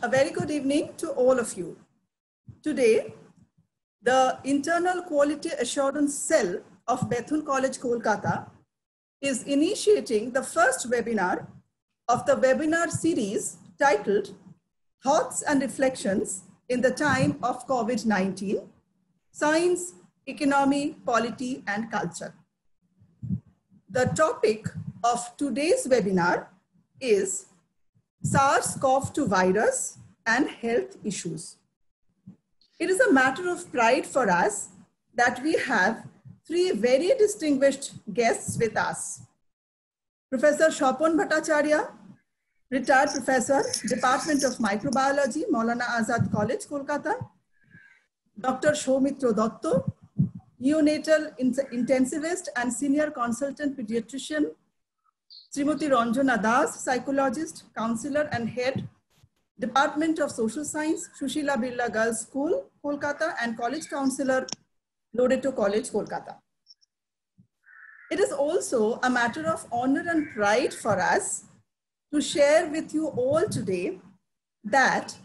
A very good evening to all of you. Today, the Internal Quality Assurance Cell of Bethune College, Kolkata is initiating the first webinar of the webinar series titled Thoughts and Reflections in the Time of COVID-19, Science, Economy, Polity, and Culture. The topic of today's webinar is SARS-CoV-2 virus and health issues. It is a matter of pride for us that we have three very distinguished guests with us. Professor Shopon Bhattacharya, retired professor, Department of Microbiology, Maulana Azad College, Kolkata. Dr. Shoumitra Dotto, neonatal intensivist and senior consultant pediatrician, Srimati Ranjana Das, psychologist, counselor and head, Department of Social Science, Shushila Birla Girls School, Kolkata, and college counselor, Loreto College, Kolkata. It is also a matter of honor and pride for us to share with you all today that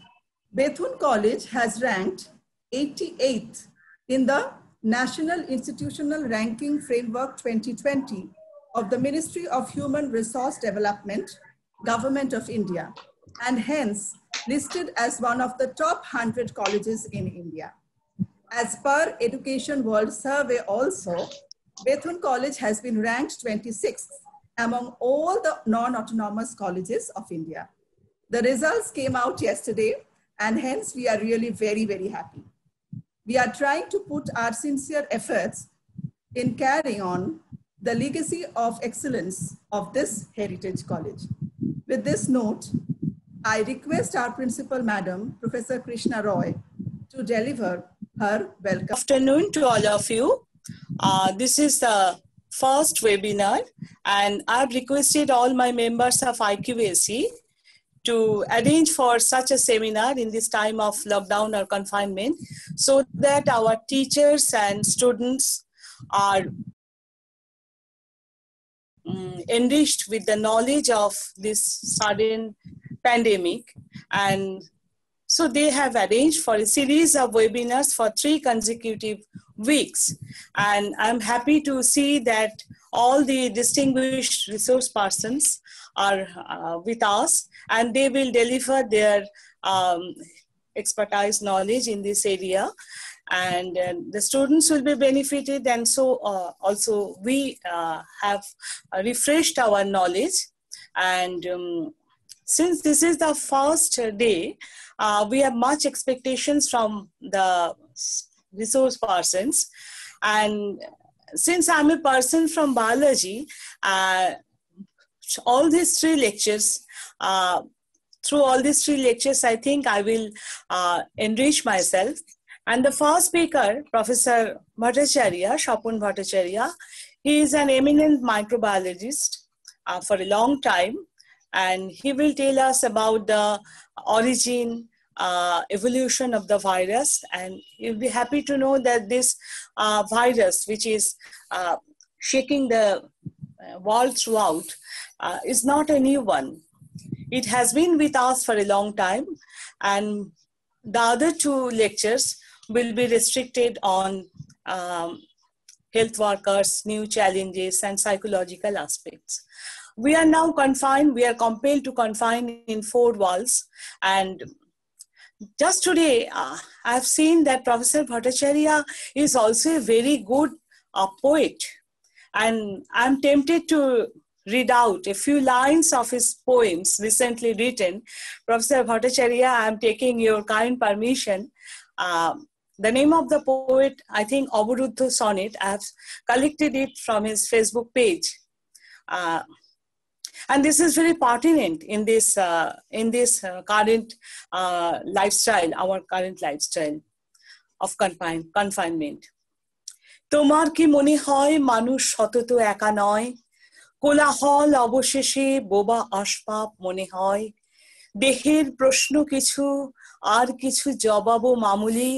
Bethune College has ranked 88th in the National Institutional Ranking Framework 2020 of the Ministry of Human Resource Development, Government of India, and hence listed as one of the top 100 colleges in India. As per Education World Survey also, Bethune College has been ranked 26th among all the non-autonomous colleges of India. The results came out yesterday and hence we are really very, very happy. We are trying to put our sincere efforts in carrying on the legacy of excellence of this heritage college. With this note, I request our principal madam, Professor Krishna Roy, to deliver her welcome. Afternoon to all of you. Uh, this is the first webinar and I've requested all my members of IQAC to arrange for such a seminar in this time of lockdown or confinement so that our teachers and students are um, enriched with the knowledge of this sudden pandemic and so they have arranged for a series of webinars for three consecutive weeks. And I'm happy to see that all the distinguished resource persons are uh, with us and they will deliver their um, expertise knowledge in this area and uh, the students will be benefited and so uh, also we uh, have refreshed our knowledge and um, since this is the first day uh, we have much expectations from the resource persons. And since I'm a person from biology, uh, all these three lectures, uh, through all these three lectures, I think I will uh, enrich myself. And the first speaker, Professor Bhattacharya, Shopon Bhattacharya, he is an eminent microbiologist uh, for a long time and he will tell us about the origin, uh, evolution of the virus. And you'll be happy to know that this uh, virus, which is uh, shaking the uh, world throughout, uh, is not a new one. It has been with us for a long time. And the other two lectures will be restricted on um, health workers, new challenges, and psychological aspects we are now confined, we are compelled to confine in four walls. And just today, uh, I've seen that Professor Bhattacharya is also a very good uh, poet. And I'm tempted to read out a few lines of his poems recently written. Professor Bhattacharya, I'm taking your kind permission. Uh, the name of the poet, I think, Aburuddha Sonnet, I've collected it from his Facebook page. Uh, and this is very pertinent in this uh, in this uh, current uh, lifestyle our current lifestyle of confine confinement তোমার কি মনে হয় মানুষ সতত একা নয় কোলাহল অবশেষে বোবা আসপাপ মনে হয় দেহের প্রশ্ন কিছু আর কিছু জবাবও মামুলি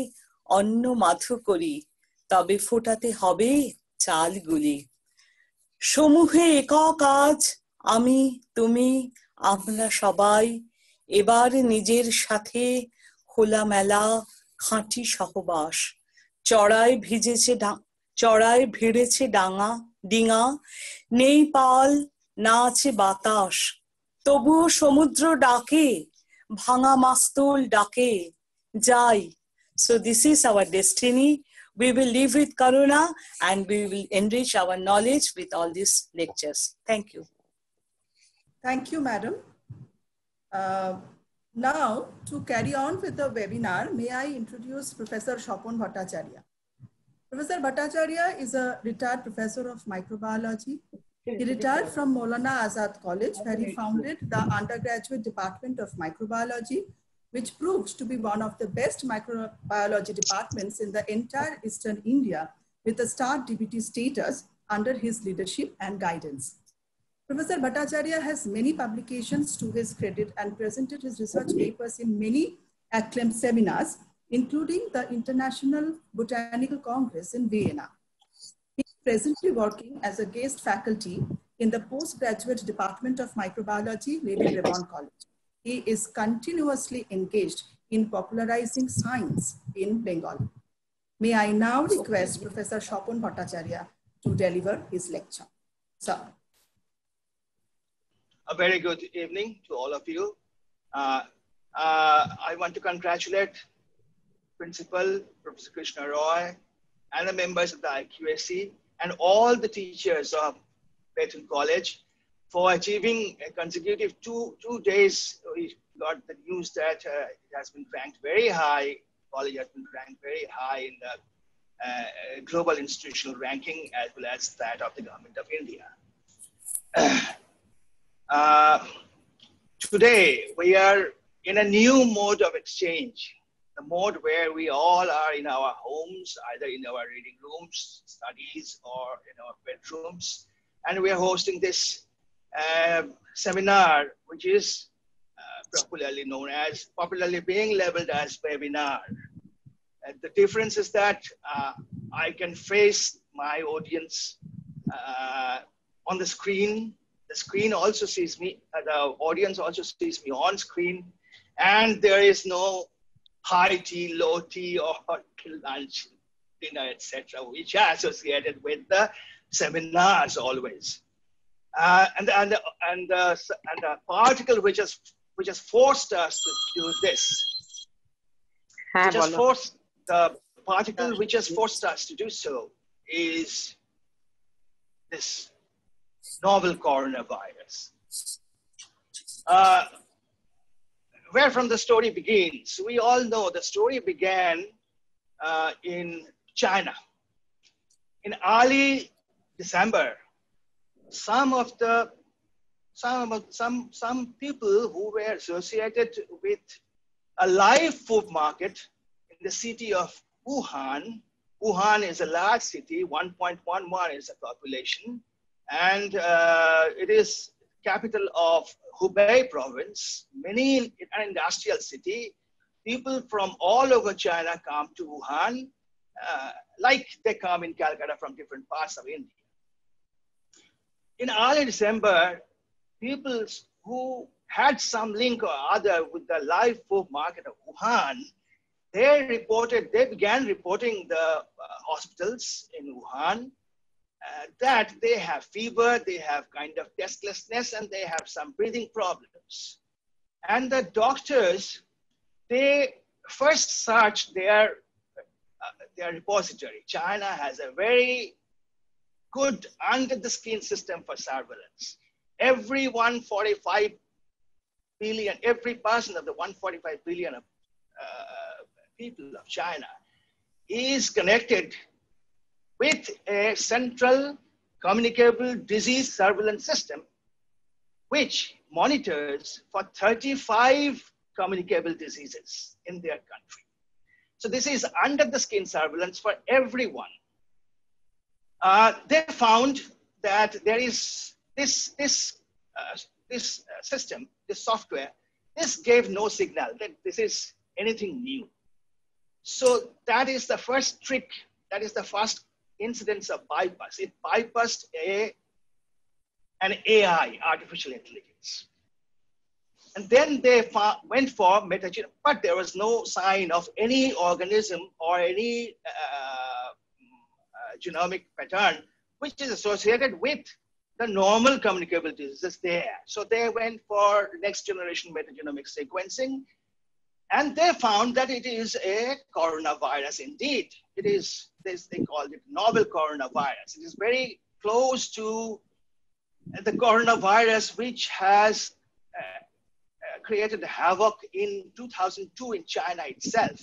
অন্য মাথু করি, তবে ফোটাতে হবে চালগুলি। সমূহে একক কাজ আমি, তুমি, আমরা সবাই, এবার নিজের সাথে খোলামেলা খাঁটি সহবাস। চড়ায় ভিজেছে চড়ায় ভিড়েছে ডাঙা, ডিঙা, নেই পাল না আছে বাতাস। তবুও সমুদ্র ডাকে, ভাঙা মাস্তুল ডাকে, যাই So this is our destiny. We will live with Karuna and we will enrich our knowledge with all these lectures. Thank you. Thank you, madam. Uh, now, to carry on with the webinar, may I introduce Professor Shapun Bhattacharya. Professor Bhattacharya is a retired professor of microbiology. He retired from Molana Azad College, where he founded the undergraduate department of microbiology which proved to be one of the best microbiology departments in the entire Eastern India, with a star DBT status under his leadership and guidance. Professor Bhattacharya has many publications to his credit and presented his research papers in many acclaimed seminars, including the International Botanical Congress in Vienna. He is presently working as a guest faculty in the postgraduate department of microbiology, Lady Brabourne College. He is continuously engaged in popularizing science in Bengal. May I now request Professor Shopon Bhattacharya to deliver his lecture. Sir. A very good evening to all of you. Uh, uh, I want to congratulate principal, Professor Krishna Roy, and the members of the IQAC, and all the teachers of Bethune College for achieving a consecutive two, two days. We got the news that uh, it has been ranked very high, college has been ranked very high in the uh, global institutional ranking as well as that of the government of India. Uh, today, we are in a new mode of exchange the mode where we all are in our homes, either in our reading rooms, studies, or in our bedrooms. And we are hosting this uh, seminar, which is uh, popularly known as, popularly being labeled as webinar. And the difference is that uh, I can face my audience uh, on the screen. The screen also sees me, uh, the audience also sees me on screen, and there is no high tea, low tea, or lunch, dinner, etc., which are associated with the seminars always. Uh, and and and uh, and the particle which has which has forced us to do this, which has forced the particle which has forced us to do so is this novel coronavirus. Uh, where from the story begins. We all know the story began uh, in China. In early December, some of the some some some people who were associated with a live food market in the city of Wuhan. Wuhan is a large city, 1.11 is the population, and uh, it is capital of Hubei province, many an industrial city, people from all over China come to Wuhan, uh, like they come in Calcutta from different parts of India. In early December, people who had some link or other with the live food market of Wuhan, they reported, they began reporting the uh, hospitals in Wuhan uh, that they have fever, they have kind of testlessness, and they have some breathing problems. And the doctors, they first searched their, uh, their repository. China has a very good under the skin system for surveillance. Every 145 billion, every person of the 145 billion of, uh, people of China is connected with a central communicable disease surveillance system, which monitors for 35 communicable diseases in their country. So this is under the skin surveillance for everyone. Uh, they found that there is this, this, uh, this uh, system, this software, this gave no signal that this is anything new. So that is the first trick, that is the first incidence of bypass. It bypassed a, an AI, artificial intelligence. And then they went for metagenomic, but there was no sign of any organism or any uh, genomic pattern which is associated with the normal communicable diseases there. So they went for next generation metagenomic sequencing and they found that it is a coronavirus indeed. It is, this, they called it novel coronavirus. It is very close to the coronavirus which has uh, uh, created havoc in 2002 in China itself.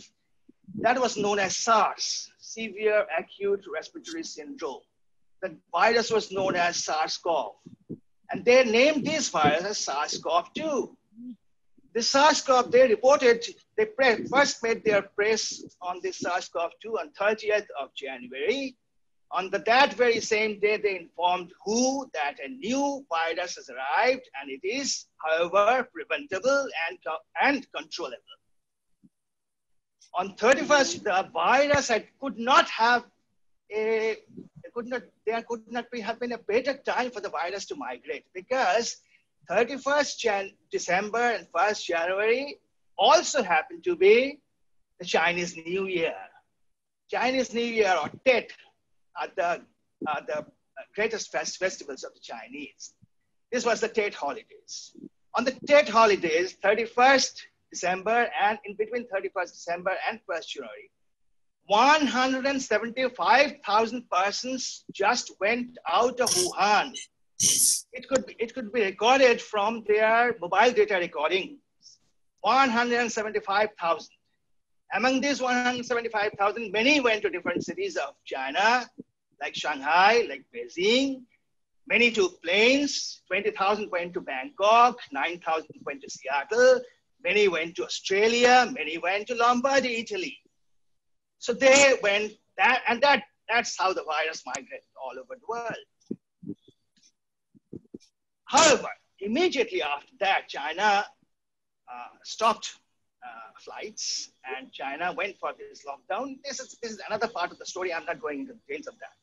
That was known as SARS, Severe Acute Respiratory Syndrome. The virus was known as SARS-CoV. And they named this virus as SARS-CoV-2. The SARS-CoV, they reported, they first made their press on the SARS-CoV-2 on 30th of January. On the, that very same day, they informed WHO that a new virus has arrived and it is, however, preventable and, and controllable. On 31st, the virus had, could not have a, could not, there could not be, have been a better time for the virus to migrate because 31st Jan December and 1st January also happen to be the Chinese New Year. Chinese New Year or Tet are the, are the greatest fest festivals of the Chinese. This was the Tet holidays. On the Tet holidays, 31st December and in between 31st December and 1st January, 175,000 persons just went out of Wuhan. It could, be, it could be recorded from their mobile data recording. 175,000. Among these 175,000, many went to different cities of China, like Shanghai, like Beijing. Many took planes. 20,000 went to Bangkok, 9,000 went to Seattle. Many went to Australia. Many went to Lombardy, Italy. So they went that, and that, that's how the virus migrated all over the world. However, immediately after that, China uh, stopped uh, flights and China went for this lockdown. This is, this is another part of the story. I'm not going into details of that.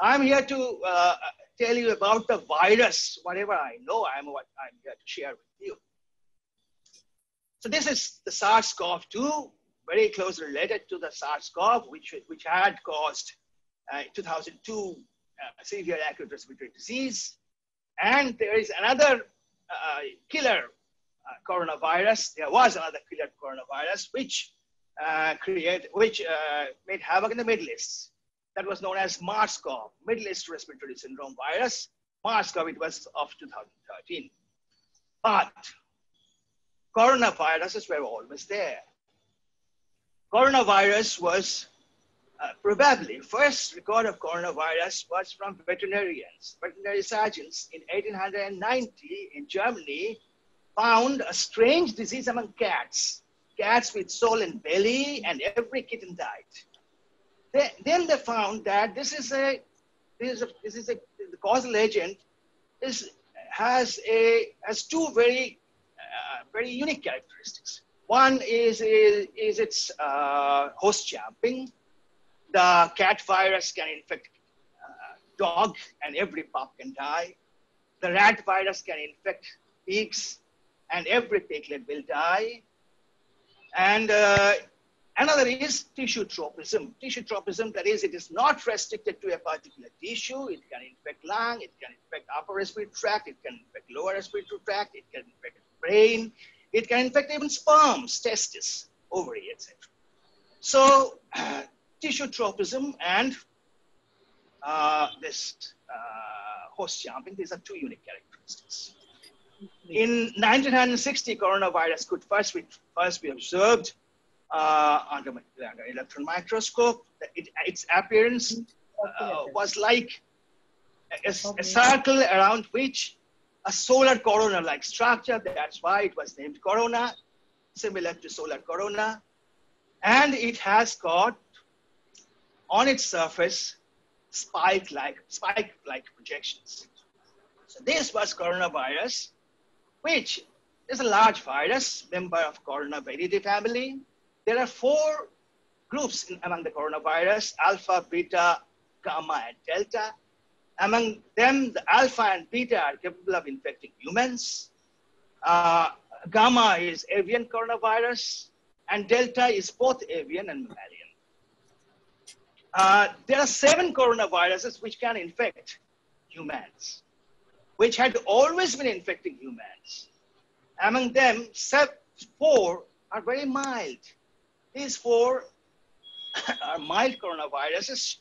I'm here to uh, tell you about the virus. Whatever I know, I'm what I'm here to share with you. So this is the SARS-CoV-2, very closely related to the SARS-CoV, which, which had caused uh, 2002 uh, severe acute respiratory disease. And there is another uh, killer uh, coronavirus. There was another killer coronavirus, which uh, create, which uh, made havoc in the Middle East. That was known as MERS-CoV, Middle East Respiratory Syndrome virus. MERS-CoV, it was of 2013. But coronaviruses were always there. Coronavirus was uh, probably first record of coronavirus was from veterinarians, veterinary surgeons in 1890 in Germany found a strange disease among cats, cats with swollen belly, and every kitten died. They, then they found that this is a this is a, this is a the causal agent is has a has two very very unique characteristics. One is is, is its uh, host jumping. The cat virus can infect uh, dog, and every pup can die. The rat virus can infect pigs and every piglet will die. And uh, another is tissue tropism. Tissue tropism, that is, it is not restricted to a particular tissue. It can infect lung, it can infect upper respiratory tract, it can infect lower respiratory tract, it can infect brain, it can infect even sperms, testis, ovary, etc. So uh, tissue tropism and uh, this uh, host jumping, these are two unique characteristics. In 1960, coronavirus could first be, first be observed uh, under, under electron microscope. It, its appearance uh, was like a, a, circle around which a solar corona-like structure. That's why it was named corona, similar to solar corona. And it has got on its surface spike-like spike-like projections. So this was coronavirus which is a large virus, member of Coronaviridae family. There are four groups in, among the coronavirus, alpha, beta, gamma, and delta. Among them, the alpha and beta are capable of infecting humans. Uh, gamma is avian coronavirus, and delta is both avian and mammalian. Uh, there are seven coronaviruses which can infect humans, which had always been infecting humans. Among them, four are very mild. These four are mild coronaviruses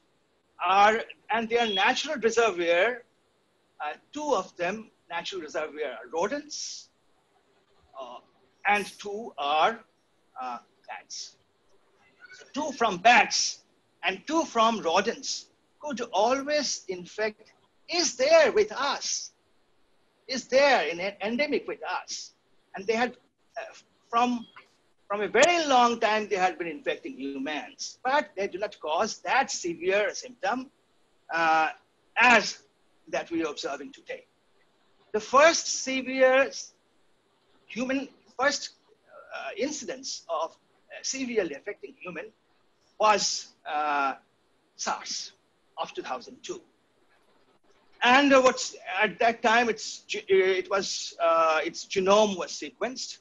are, and are natural reservoir, uh, two of them natural reservoir are rodents, uh, and two are uh, bats. So two from bats and two from rodents could always infect, is there with us, is there in an endemic with us. And they had, uh, from, from a very long time, they had been infecting humans, but they do not cause that severe symptom uh, as that we are observing today. The first severe human, first uh, incidence of uh, severely affecting human was uh, SARS of 2002. And what's at that time, it's, it was, uh, its genome was sequenced.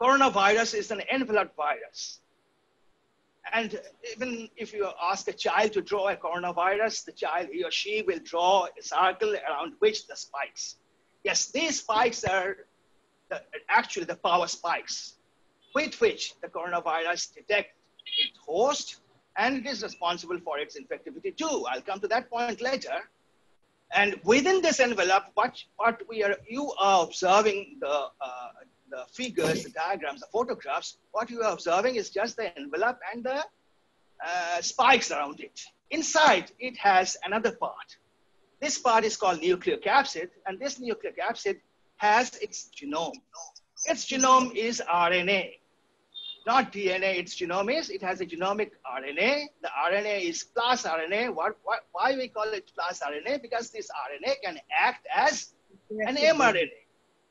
Coronavirus is an enveloped virus. And even if you ask a child to draw a coronavirus, the child, he or she will draw a circle around which the spikes. Yes, these spikes are the, actually the power spikes with which the coronavirus detects its host and it is responsible for its infectivity too. I'll come to that point later. And within this envelope, what, what we are, you are observing the, uh, the figures, the diagrams, the photographs, what you are observing is just the envelope and the uh, spikes around it. Inside, it has another part. This part is called nucleocapsid, and this nucleocapsid has its genome. Its genome is RNA not DNA, its genome is, it has a genomic RNA. The RNA is plus RNA. What, why we call it plus RNA? Because this RNA can act as an mRNA.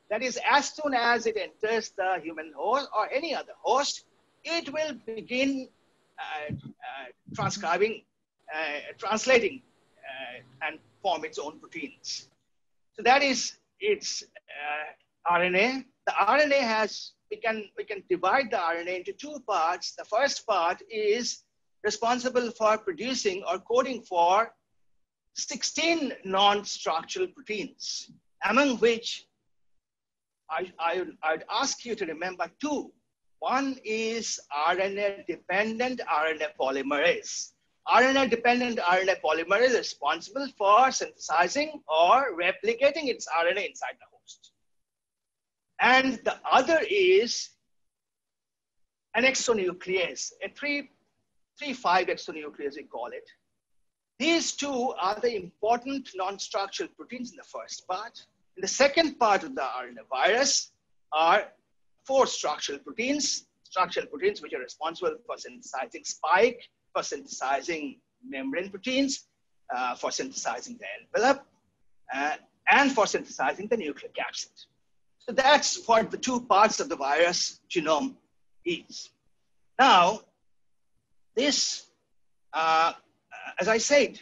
That is, as soon as it enters the human host or any other host, it will begin uh, uh, transcribing, uh, translating, uh, and form its own proteins. So that is its uh, RNA. The RNA has we can, we can divide the RNA into two parts. The first part is responsible for producing or coding for 16 non-structural proteins, among which I, I, I'd ask you to remember two. One is RNA-dependent RNA polymerase. RNA-dependent RNA polymerase is responsible for synthesizing or replicating its RNA inside the host. And the other is an exonuclease, a 3, 3 5 exonuclease, we call it. These two are the important non-structural proteins in the first part. In the second part of the RNA virus are four structural proteins, structural proteins which are responsible for synthesizing spike, for synthesizing membrane proteins, uh, for synthesizing the envelope, uh, and for synthesizing the nucleocapsid. So that's what the two parts of the virus genome is. Now, this, uh, as I said,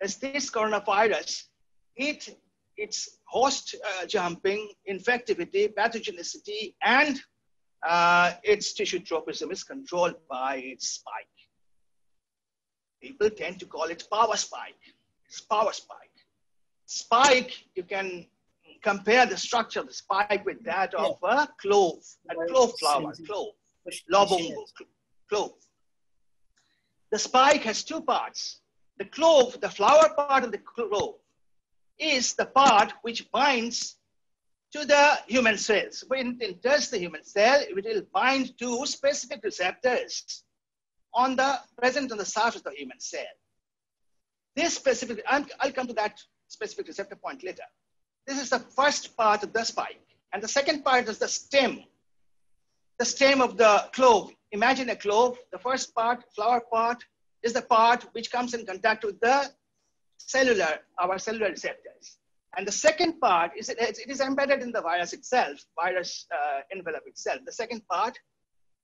as this coronavirus, it, its host uh, jumping, infectivity, pathogenicity, and uh, its tissue tropism is controlled by its spike. People tend to call it power spike. It's power spike. Spike, you can compare the structure of the spike with that of a clove, a clove flower, clove, lobongo, clove. The spike has two parts. The clove, the flower part of the clove, is the part which binds to the human cells. When it enters the human cell, it will bind to specific receptors on the present on the surface of the human cell. This specific, I'll come to that specific receptor point later. This is the first part of the spike. And the second part is the stem, the stem of the clove. Imagine a clove. The first part, flower part, is the part which comes in contact with the cellular, our cellular receptors. And the second part is it, it is embedded in the virus itself, virus uh, envelope itself. The second part,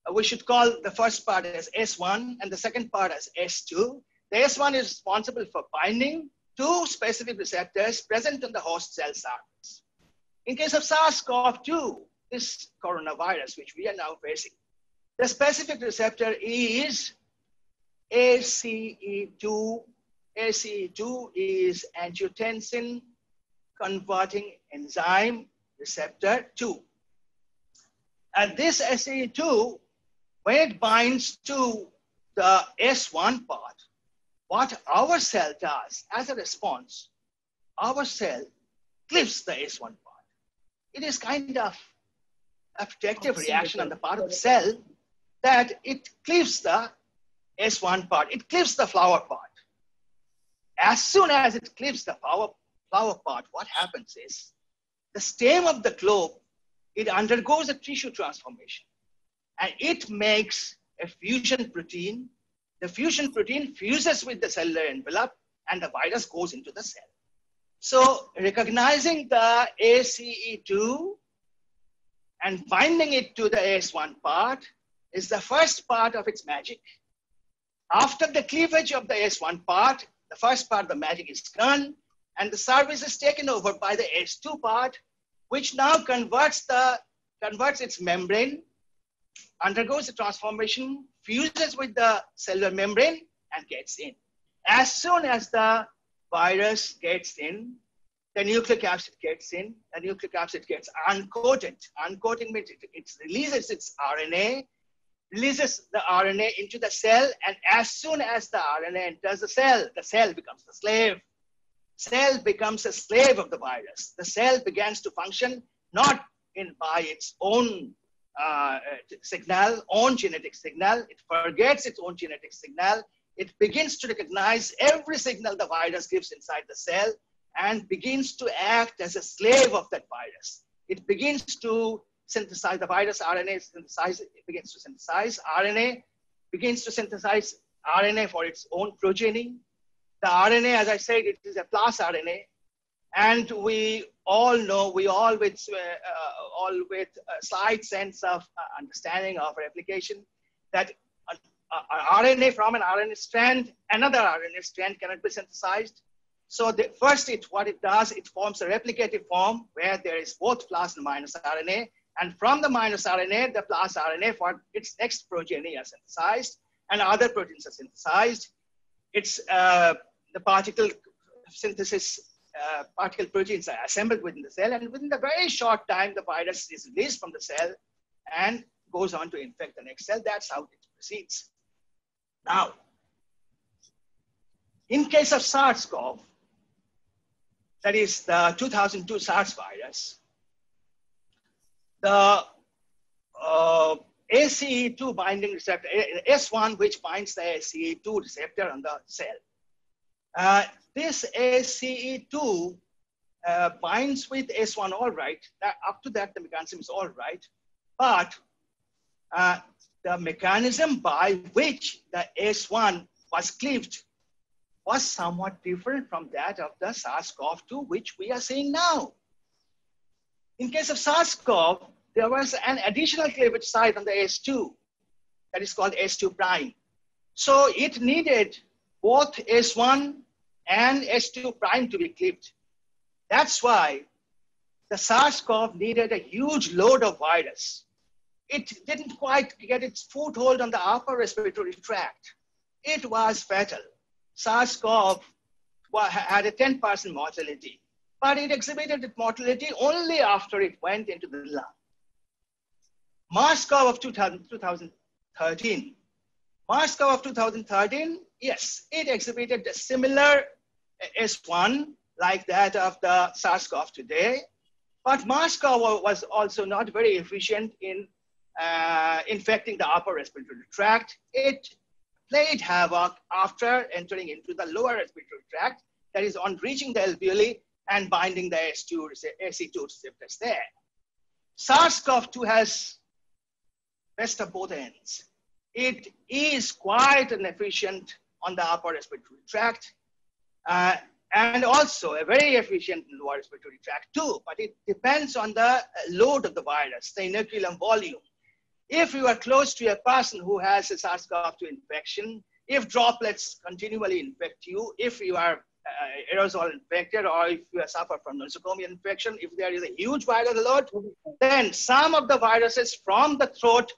uh, we should call the first part as S1 and the second part as S2. The S1 is responsible for binding two specific receptors present on the host cell surface. In case of SARS-CoV-2, this coronavirus, which we are now facing, the specific receptor is ACE2. ACE2 is angiotensin converting enzyme receptor 2. And this ACE2, when it binds to the S1 part, what our cell does as a response, our cell clips the S1 part. It is kind of a protective reaction on the part of the cell that it cleaves the S1 part, it cleaves the flower part. As soon as it cleaves the flower, flower part, what happens is the stem of the globe, it undergoes a tissue transformation and it makes a fusion protein. The fusion protein fuses with the cellular envelope and the virus goes into the cell. So recognizing the ACE2 and binding it to the AS1 part is the first part of its magic. After the cleavage of the S1 part, the first part the magic is done, and the service is taken over by the S2 part, which now converts the converts its membrane, undergoes the transformation, fuses with the cellular membrane, and gets in. As soon as the virus gets in, the nucleic acid gets in, the nucleic acid gets uncoated. Uncoating means it, it releases its RNA, releases the RNA into the cell, and as soon as the RNA enters the cell, the cell becomes the slave. Cell becomes a slave of the virus. The cell begins to function not in by its own uh, signal, own genetic signal. It forgets its own genetic signal. It begins to recognize every signal the virus gives inside the cell and begins to act as a slave of that virus. It begins to synthesize the virus RNA, it begins to synthesize RNA, begins to synthesize RNA for its own progeny. The RNA, as I said, it is a plus RNA. And we all know, we all with, uh, uh, all with a slight sense of uh, understanding of replication, that RNA from an RNA strand, another RNA strand cannot be synthesized. So the, first, it, what it does, it forms a replicative form where there is both plus and minus RNA. And from the minus RNA, the plus RNA for its next progeny are synthesized and other proteins are synthesized. It's uh, the particle synthesis, uh, particle proteins are assembled within the cell and within a very short time, the virus is released from the cell and goes on to infect the next cell. That's how it proceeds. Now, in case of SARS-CoV, that is the 2002 SARS virus, the uh, ACE2 binding receptor, S1, which binds the ACE2 receptor on the cell. Uh, this ACE2 uh, binds with S1 all right. That, up to that, the mechanism is all right. But uh, the mechanism by which the S1 was cleaved was somewhat different from that of the SARS-CoV-2, which we are seeing now. In case of SARS-CoV, there was an additional cleavage site on the S2 that is called S2 prime. So it needed both S1 and S2 prime to be cleaved. That's why the SARS-CoV needed a huge load of virus. It didn't quite get its foothold on the upper respiratory tract. It was fatal. SARS-CoV had a 10% mortality, but it exhibited its mortality only after it went into the lung. MARS-CoV of 2000, 2013. MARS-CoV of 2013, yes, it exhibited a similar S1 like that of the SARS-CoV today, but MARS-CoV was also not very efficient in uh, infecting the upper respiratory tract. It played havoc after entering into the lower respiratory tract, that is on reaching the alveoli and binding the S2, AC2 receptors there. SARS-CoV-2 has best of both ends. It is quite an efficient on the upper respiratory tract, uh, and also a very efficient lower respiratory tract too, but it depends on the load of the virus, the inoculum volume. If you are close to a person who has a SARS-CoV-2 infection, if droplets continually infect you, if you are uh, aerosol infected or if you suffer from nosocomial infection, if there is a huge viral load, then some of the viruses from the throat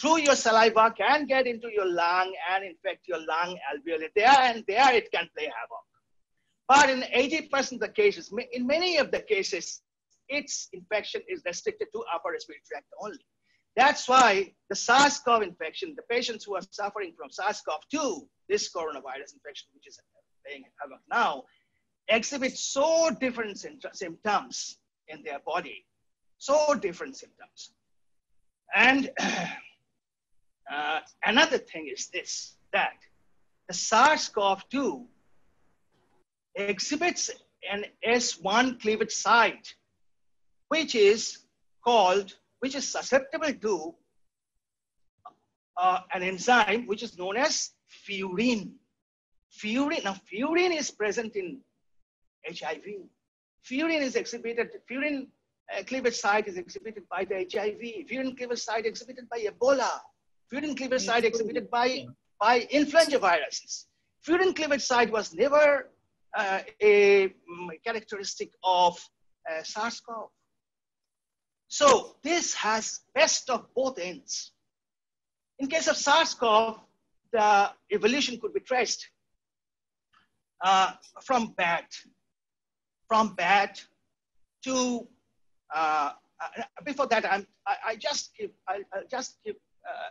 through your saliva can get into your lung and infect your lung alveoli there and there it can play havoc. But in 80% of the cases, in many of the cases, its infection is restricted to upper respiratory tract only. That's why the SARS-CoV infection, the patients who are suffering from SARS-CoV-2, this coronavirus infection, which is playing havoc now, exhibit so different symptoms in their body, so different symptoms. And uh, another thing is this, that the SARS-CoV-2 exhibits an S1 cleavage site, which is called, which is susceptible to uh, an enzyme which is known as furin. Furin, now furin is present in HIV. Furin is exhibited, furin uh, cleavage site is exhibited by the HIV. Furin cleavage site exhibited by Ebola. Furin cleavage site exhibited by, by influenza viruses. Furin cleavage site was never uh, a um, characteristic of uh, SARS-CoV. So this has best of both ends. In case of SARS-CoV, the evolution could be traced uh, from bat, from bat to, uh, uh, before that, I'm, I, I just give, I, I just give, uh,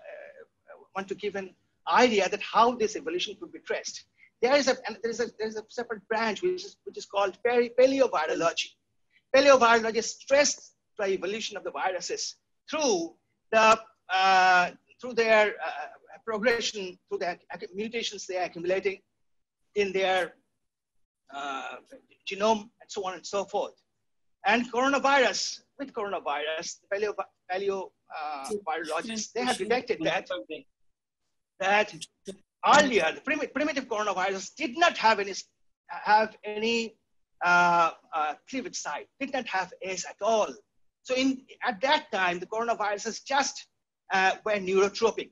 want to give an idea that how this evolution could be traced there is a there is a there is a separate branch which is which is called paleovirology. Paleovirology stressed the evolution of the viruses through the uh, through their uh, progression, through the mutations they are accumulating in their uh, genome and so on and so forth. And coronavirus, with coronavirus, paleo, paleo uh, virologists, they have detected that, that earlier, the prim primitive coronavirus did not have any, have any uh, uh, cleavage site, did not have S at all. So in, at that time, the coronaviruses just uh, were neurotropic,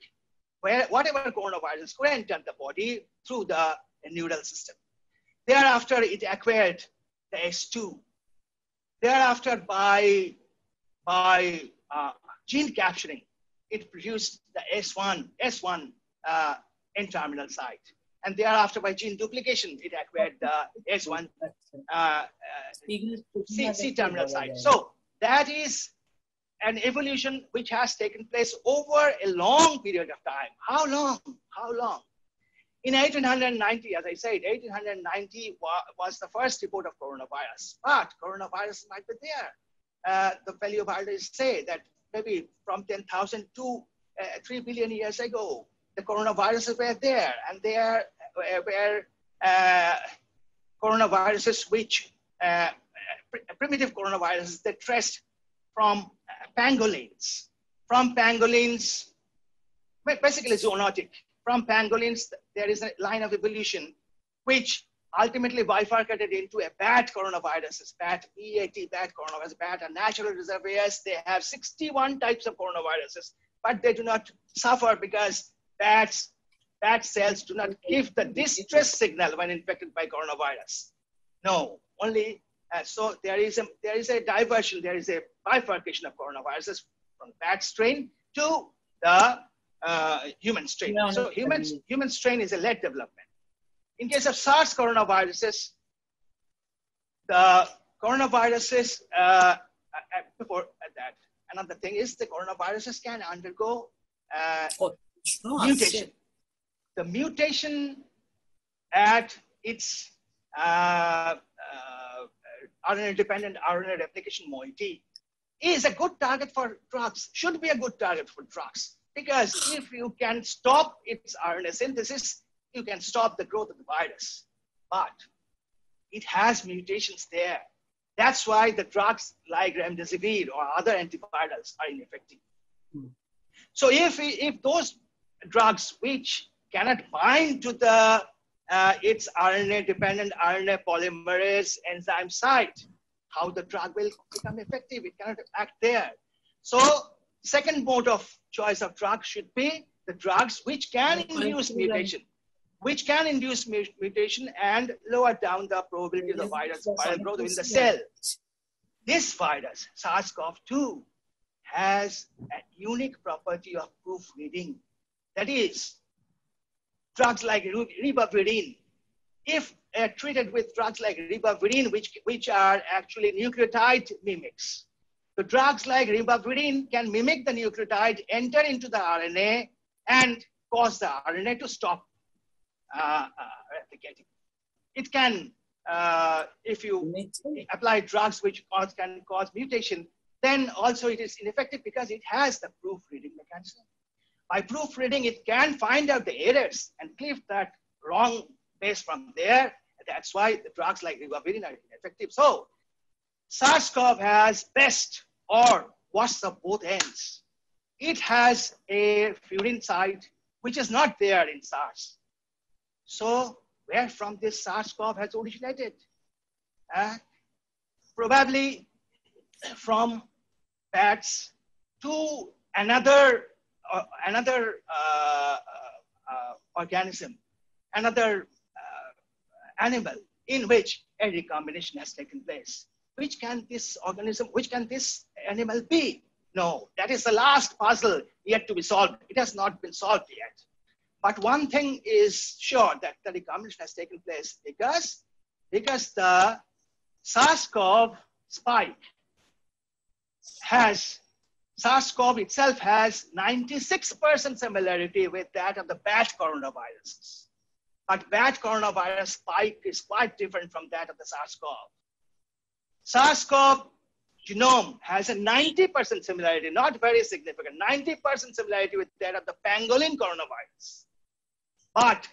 where whatever coronavirus could enter the body through the neural system. Thereafter, it acquired the S2. Thereafter, by, by uh, gene capturing, it produced the S1, S1 uh, N-terminal site. And thereafter, by gene duplication, it acquired the S1 uh, uh, C, C terminal site. So that is an evolution which has taken place over a long period of time. How long? How long? In 1890, as I said, 1890 was the first report of coronavirus, but coronavirus might be there. Uh, the paleobiologists say that maybe from 10,000 to uh, 3 billion years ago, the coronaviruses were there, and they are, were uh, coronaviruses which uh, primitive coronaviruses that traced from pangolins. From pangolins, basically zoonotic. From pangolins, there is a line of evolution which ultimately bifurcated into a bat coronavirus, bat EAT, bat coronavirus, bat are natural reservoirs. They have 61 types of coronaviruses, but they do not suffer because bats, bat cells do not give the distress signal when infected by coronavirus. No, only uh, so there is a there is a diversion, there is a bifurcation of coronaviruses from bat strain to the uh, human strain. No, so human human strain is a late development. In case of SARS coronaviruses, the coronaviruses uh, uh before that another thing is the coronaviruses can undergo uh, oh, mutation. The mutation at its uh, uh, RNA-dependent RNA replication moiety is a good target for drugs, should be a good target for drugs. Because if you can stop its RNA synthesis, you can stop the growth of the virus. But it has mutations there. That's why the drugs like remdesivir or other antivirals are ineffective. Hmm. So if, if those drugs which cannot bind to the uh, its RNA-dependent RNA polymerase enzyme site, how the drug will become effective. It cannot act there. So second mode of choice of drugs should be the drugs which can induce mutation. which can induce mutation and lower down the probability of the virus viral growth in the cell. This virus, SARS-CoV-2, has a unique property of proofreading. That is, drugs like ribavirin, if uh, treated with drugs like ribavirin, which, which are actually nucleotide mimics, the drugs like ribavirin can mimic the nucleotide, enter into the RNA, and cause the RNA to stop uh, uh, replicating. It can, uh, if you apply drugs which cause, can cause mutation, then also it is ineffective because it has the proofreading mechanism. By proofreading, it can find out the errors and clip that wrong base from there. That's why the drugs like ribavirin are ineffective. So SARS-CoV has best or worst of both ends. It has a furin site which is not there in SARS. So where from this SARS-CoV has originated? Uh, probably from bats to another, uh, another uh, uh organism, another uh, animal in which a recombination has taken place. Which can this organism, which can this animal be? No, that is the last puzzle yet to be solved. It has not been solved yet. But one thing is sure that the recombination has taken place because, because the SARS-CoV spike has, SARS-CoV itself has 96% similarity with that of the bat coronaviruses. But bat coronavirus spike is quite different from that of the SARS-CoV. SARS-CoV genome has a 90% similarity, not very significant, 90% similarity with that of the pangolin coronavirus. But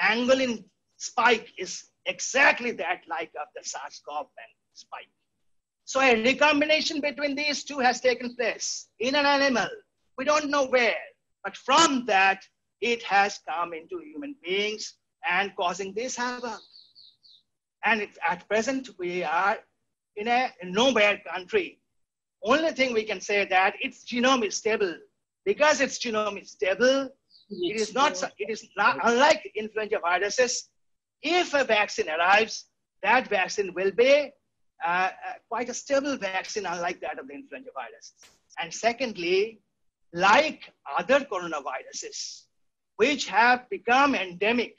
pangolin spike is exactly that like of the SARS-CoV spike. So a recombination between these two has taken place in an animal. We don't know where, but from that, it has come into human beings and causing this havoc. And at present, we are in a nowhere country. Only thing we can say that its genome is stable. Because its genome is stable, it is not, it is not, unlike influenza viruses, if a vaccine arrives, that vaccine will be uh, uh, quite a stable vaccine, unlike that of the influenza virus. And secondly, like other coronaviruses, which have become endemic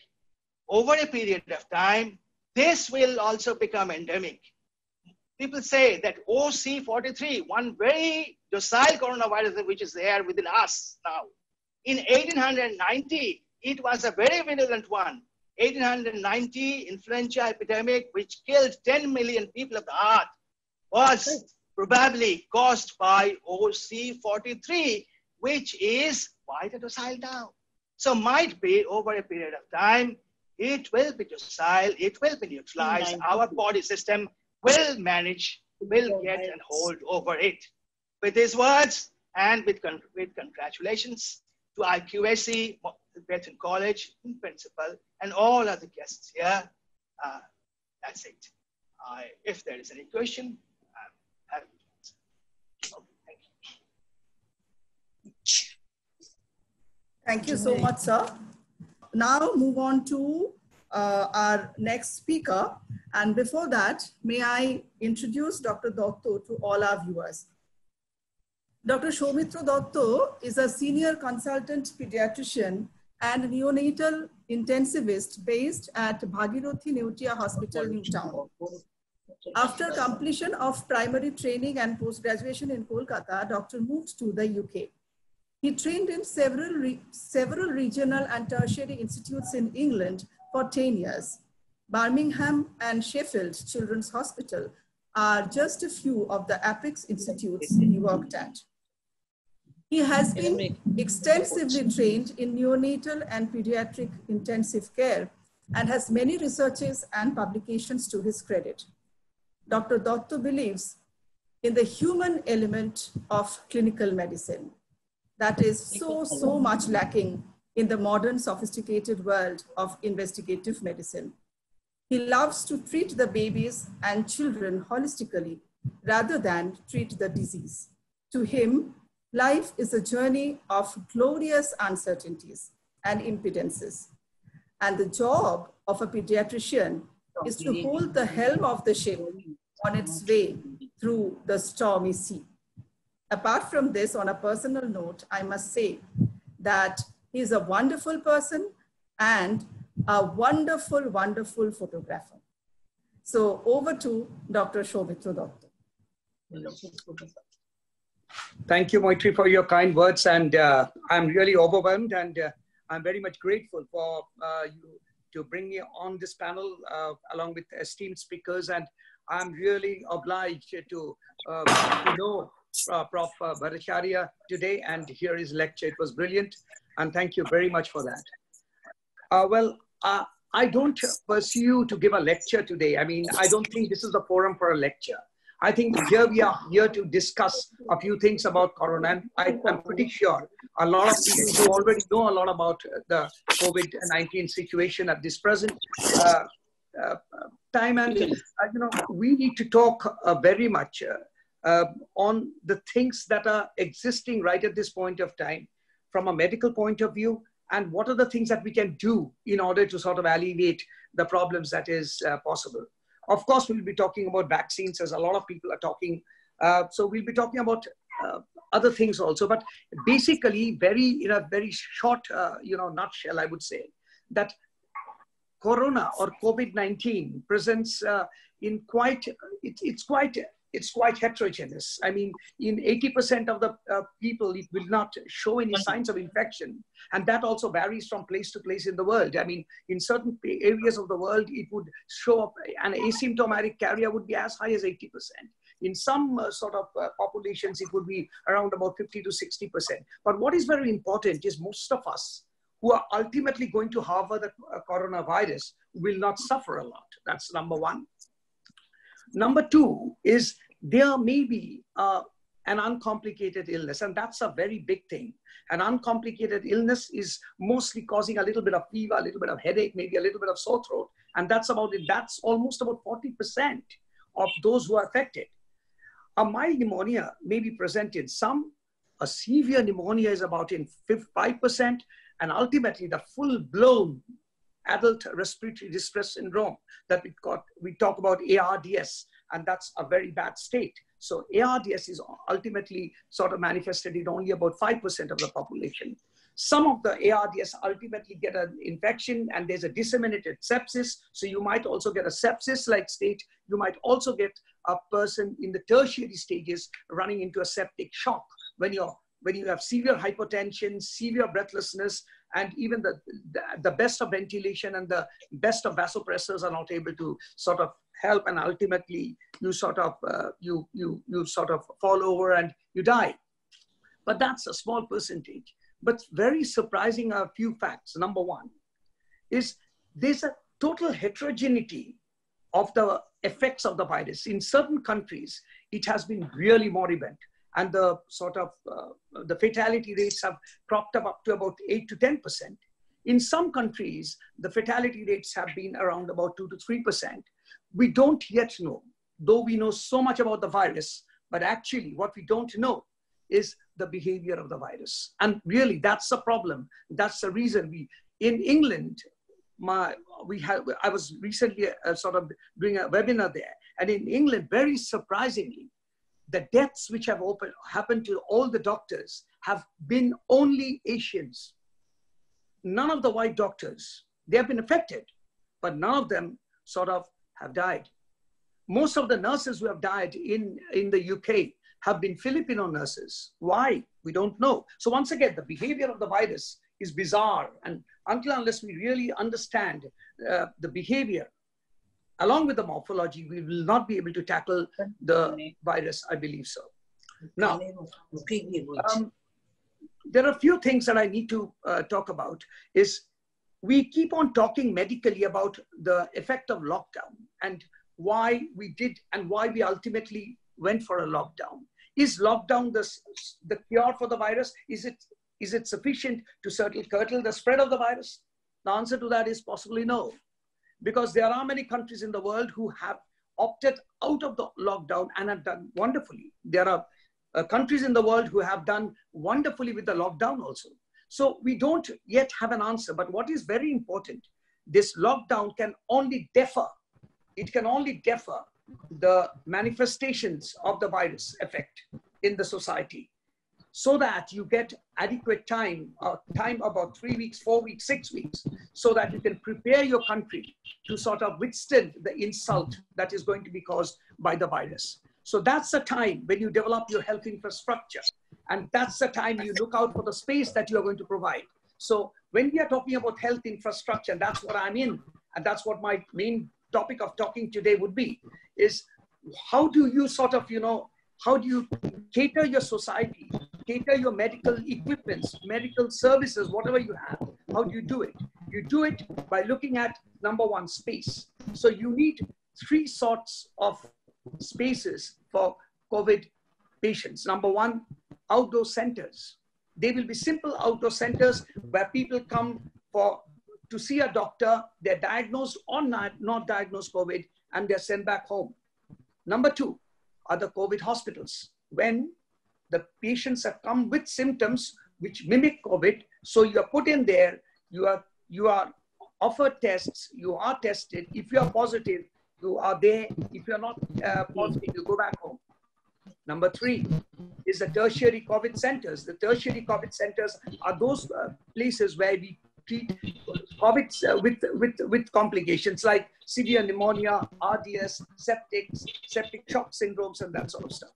over a period of time, this will also become endemic. People say that OC43, one very docile coronavirus which is there within us now, in 1890, it was a very virulent one. 1890 influenza epidemic, which killed 10 million people of the earth, was probably caused by OC43, which is quite a docile now. So might be over a period of time, it will be docile, it will be neutralized. Our body system will manage, will get and hold over it. With these words and with, con with congratulations, to IQAC, Bethune College, in principal, and all other guests here. Uh, that's it. Uh, if there is any question, I'm happy to answer. thank you. Thank you so much, sir. Now move on to uh, our next speaker. And before that, may I introduce Dr. Dotto to all our viewers. Dr. Soumitra Dotto is a senior consultant pediatrician and neonatal intensivist based at Bhagirathi Neotia Hospital, Newtown. After completion of primary training and post-graduation in Kolkata, Dr. moved to the UK. He trained in several, re several regional and tertiary institutes in England for 10 years. Birmingham and Sheffield Children's Hospital are just a few of the apex institutes he worked at. He has been extensively trained in neonatal and pediatric intensive care and has many researches and publications to his credit. Dr. Dotto believes in the human element of clinical medicine that is so, so much lacking in the modern sophisticated world of investigative medicine. He loves to treat the babies and children holistically rather than treat the disease. To him, Life is a journey of glorious uncertainties and impedances. And the job of a pediatrician is to hold the helm of the ship on its way through the stormy sea. Apart from this, on a personal note, I must say that he's a wonderful person and a wonderful, wonderful photographer. So over to Dr. Soumitra Datta. Thank you, Moitri, for your kind words. And uh, I'm really overwhelmed and uh, I'm very much grateful for uh, you to bring me on this panel uh, along with esteemed speakers. And I'm really obliged to, uh, to know uh, Prof. Bhattacharya today and hear his lecture. It was brilliant. And thank you very much for that. well, I don't pursue to give a lecture today. I mean, I don't think this is the forum for a lecture. I think here we are here to discuss a few things about Corona. I, am pretty sure a lot of people who already know a lot about the COVID-19 situation at this present uh, uh, time. And, uh, you know, we need to talk uh, very much uh, uh, on the things that are existing right at this point of time from a medical point of view and what are the things that we can do in order to sort of alleviate the problems that is possible. Of course, we'll be talking about vaccines as a lot of people are talking. Uh, so we'll be talking about uh, other things also, but basically very, in a very short, uh, you know, nutshell, I would say that Corona or COVID-19 presents uh, in quite, it, it's quite it's quite heterogeneous. I mean, in 80% of the uh, people, it will not show any signs of infection. And that also varies from place to place in the world. I mean, in certain areas of the world, it would show up, an asymptomatic carrier would be as high as 80%. In some uh, sort of uh, populations, it would be around about 50 to 60%. But what is very important is most of us who are ultimately going to harbor the uh, coronavirus will not suffer a lot. That's number one. Number two is there may be uh, an uncomplicated illness, and that's a very big thing. An uncomplicated illness is mostly causing a little bit of fever, a little bit of headache, maybe a little bit of sore throat, and that's about it. That's almost about 40% of those who are affected. A mild pneumonia may be presented. Some, a severe pneumonia is about in 5%, and ultimately the full-blown adult respiratory distress syndrome that we got, we talk about ARDS, and that's a very bad state. So ARDS is ultimately sort of manifested in only about 5% of the population. Some of the ARDS ultimately get an infection and there's a disseminated sepsis. So you might also get a sepsis-like state. You might also get a person in the tertiary stages running into a septic shock when you're when you have severe hypotension, severe breathlessness, and even the, the, best of ventilation and the best of vasopressors are not able to sort of help and ultimately you sort of uh, you you you sort of fall over and you die. But that's a small percentage. But very surprising are a few facts. Number one is there's a total heterogeneity of the effects of the virus. In certain countries it has been really moribund and the sort of uh, the fatality rates have cropped up up to about 8 to 10 percent. In some countries the fatality rates have been around about 2 to 3 percent. We don't yet know though we know so much about the virus but actually what we don't know is the behavior of the virus. And really that's the problem. That's the reason we in england my we had i was recently uh, sort of doing a webinar there. And in england very surprisingly the deaths which have open, happened to all the doctors have been only Asians. None of the white doctors, they have been affected, but none of them sort of have died. Most of the nurses who have died in, in the UK have been Filipino nurses. Why? We don't know. So once again, the behavior of the virus is bizarre. And until unless we really understand uh, the behavior along with the morphology, we will not be able to tackle the virus, I believe so. Now, um, there are a few things that I need to uh, talk about is we keep on talking medically about the effect of lockdown and why we did and why we ultimately went for a lockdown. Is lockdown the, the cure for the virus? Is it, is it sufficient to certainly curtail the spread of the virus? The answer to that is possibly no because there are many countries in the world who have opted out of the lockdown and have done wonderfully. There are uh, countries in the world who have done wonderfully with the lockdown also. So we don't yet have an answer, but what is very important, this lockdown can only defer, it can only defer the manifestations of the virus effect in the society so that you get adequate time, uh, time about three weeks, four weeks, six weeks, so that you can prepare your country to sort of withstand the insult that is going to be caused by the virus. So that's the time when you develop your health infrastructure. And that's the time you look out for the space that you're going to provide. So when we are talking about health infrastructure, that's what I'm in, and that's what my main topic of talking today would be, is how do you sort of, you know, how do you cater your society, cater your medical equipments, medical services, whatever you have? How do you do it? You do it by looking at number one, space. So you need three sorts of spaces for COVID patients. Number one, outdoor centers. They will be simple outdoor centers where people come for to see a doctor, they're diagnosed or not, not diagnosed COVID, and they're sent back home. Number two are the COVID hospitals. When the patients have come with symptoms which mimic COVID, so you are put in there, you are, you are offered tests, you are tested. If you are positive, you are there. If you're not uh, positive, you go back home. Number three is the tertiary COVID centers. The tertiary COVID centers are those uh, places where we treat COVID uh, with, with, with complications like severe pneumonia, RDS, septic, septic shock syndromes, and that sort of stuff.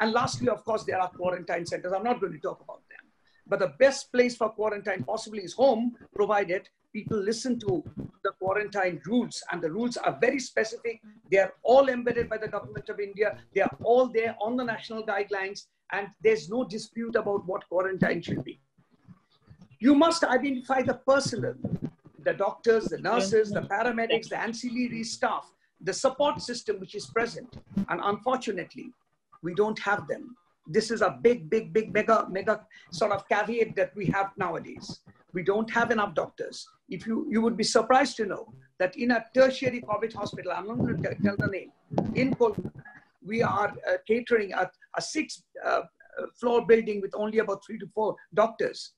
And lastly, of course, there are quarantine centers. I'm not going to talk about them. But the best place for quarantine possibly is home, provided people listen to the quarantine rules. And the rules are very specific. They are all embedded by the government of India. They are all there on the national guidelines. And there's no dispute about what quarantine should be. You must identify the personnel, the doctors, the nurses, the paramedics, the ancillary staff, the support system which is present. And unfortunately, we don't have them. This is a big, big, big, mega, mega sort of caveat that we have nowadays. We don't have enough doctors. If you, you would be surprised to know that in a tertiary COVID hospital, I'm not going to tell the name, in Kolkata, we are uh, catering a, a six uh, floor building with only about three to four doctors.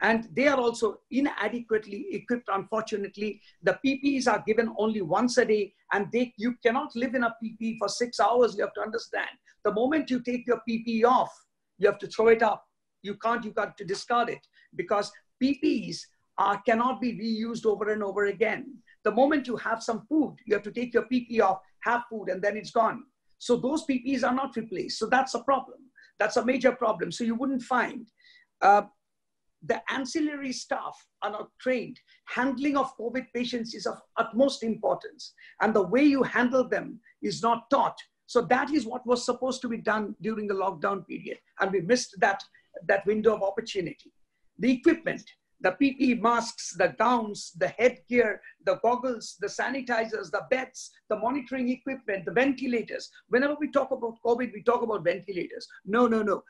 And they are also inadequately equipped, unfortunately. The PPEs are given only once a day, and they, you cannot live in a PPE for six hours. You have to understand. The moment you take your PPE off, you have to throw it up. You can't, you got to discard it because PPEs are, cannot be reused over and over again. The moment you have some food, you have to take your PPE off, have food, and then it's gone. So those PPEs are not replaced. So that's a problem. That's a major problem. So you wouldn't find uh, the ancillary staff are not trained. Handling of COVID patients is of utmost importance. And the way you handle them is not taught. So that is what was supposed to be done during the lockdown period. And we missed that, that window of opportunity. The equipment, the PPE masks, the gowns, the headgear, the goggles, the sanitizers, the beds, the monitoring equipment, the ventilators. Whenever we talk about COVID, we talk about ventilators. No, no, no.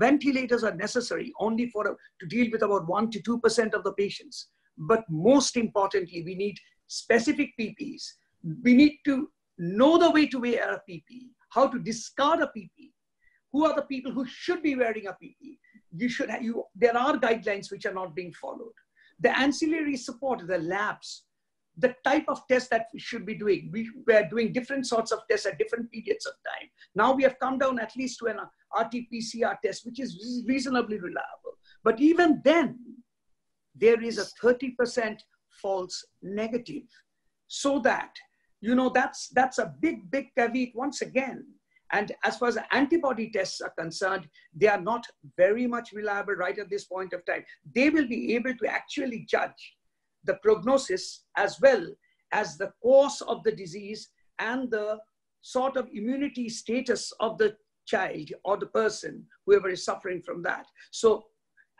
Ventilators are necessary only for to deal with about one to two percent of the patients. But most importantly, we need specific PPEs. We need to know the way to wear a PPE, how to discard a PPE. Who are the people who should be wearing a PPE? You should have, you, there are guidelines which are not being followed. The ancillary support, the labs, the type of test that we should be doing. We were doing different sorts of tests at different periods of time. Now we have come down at least to an RT-PCR test, which is reasonably reliable. But even then, there is a 30% false negative. So that, you know, that's, that's a big, big caveat once again. And as far as antibody tests are concerned, they are not very much reliable right at this point of time. They will be able to actually judge the prognosis as well as the course of the disease and the sort of immunity status of the child or the person, whoever is suffering from that. So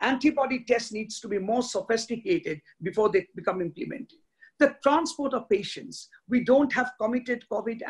antibody test needs to be more sophisticated before they become implemented. The transport of patients, we don't have committed COVID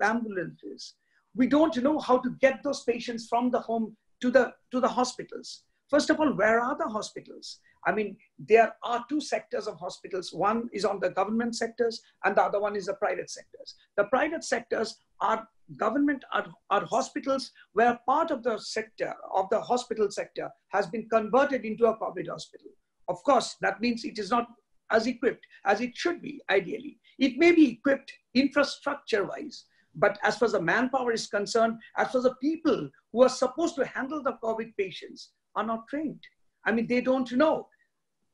ambulances. We don't know how to get those patients from the home to the, to the hospitals. First of all, where are the hospitals? I mean, there are two sectors of hospitals. One is on the government sectors, and the other one is the private sectors. The private sectors are government are, are hospitals where part of the sector of the hospital sector has been converted into a COVID hospital. Of course, that means it is not as equipped as it should be, ideally. It may be equipped infrastructure wise, but as far as the manpower is concerned, as far as the people who are supposed to handle the COVID patients are not trained. I mean, they don't know.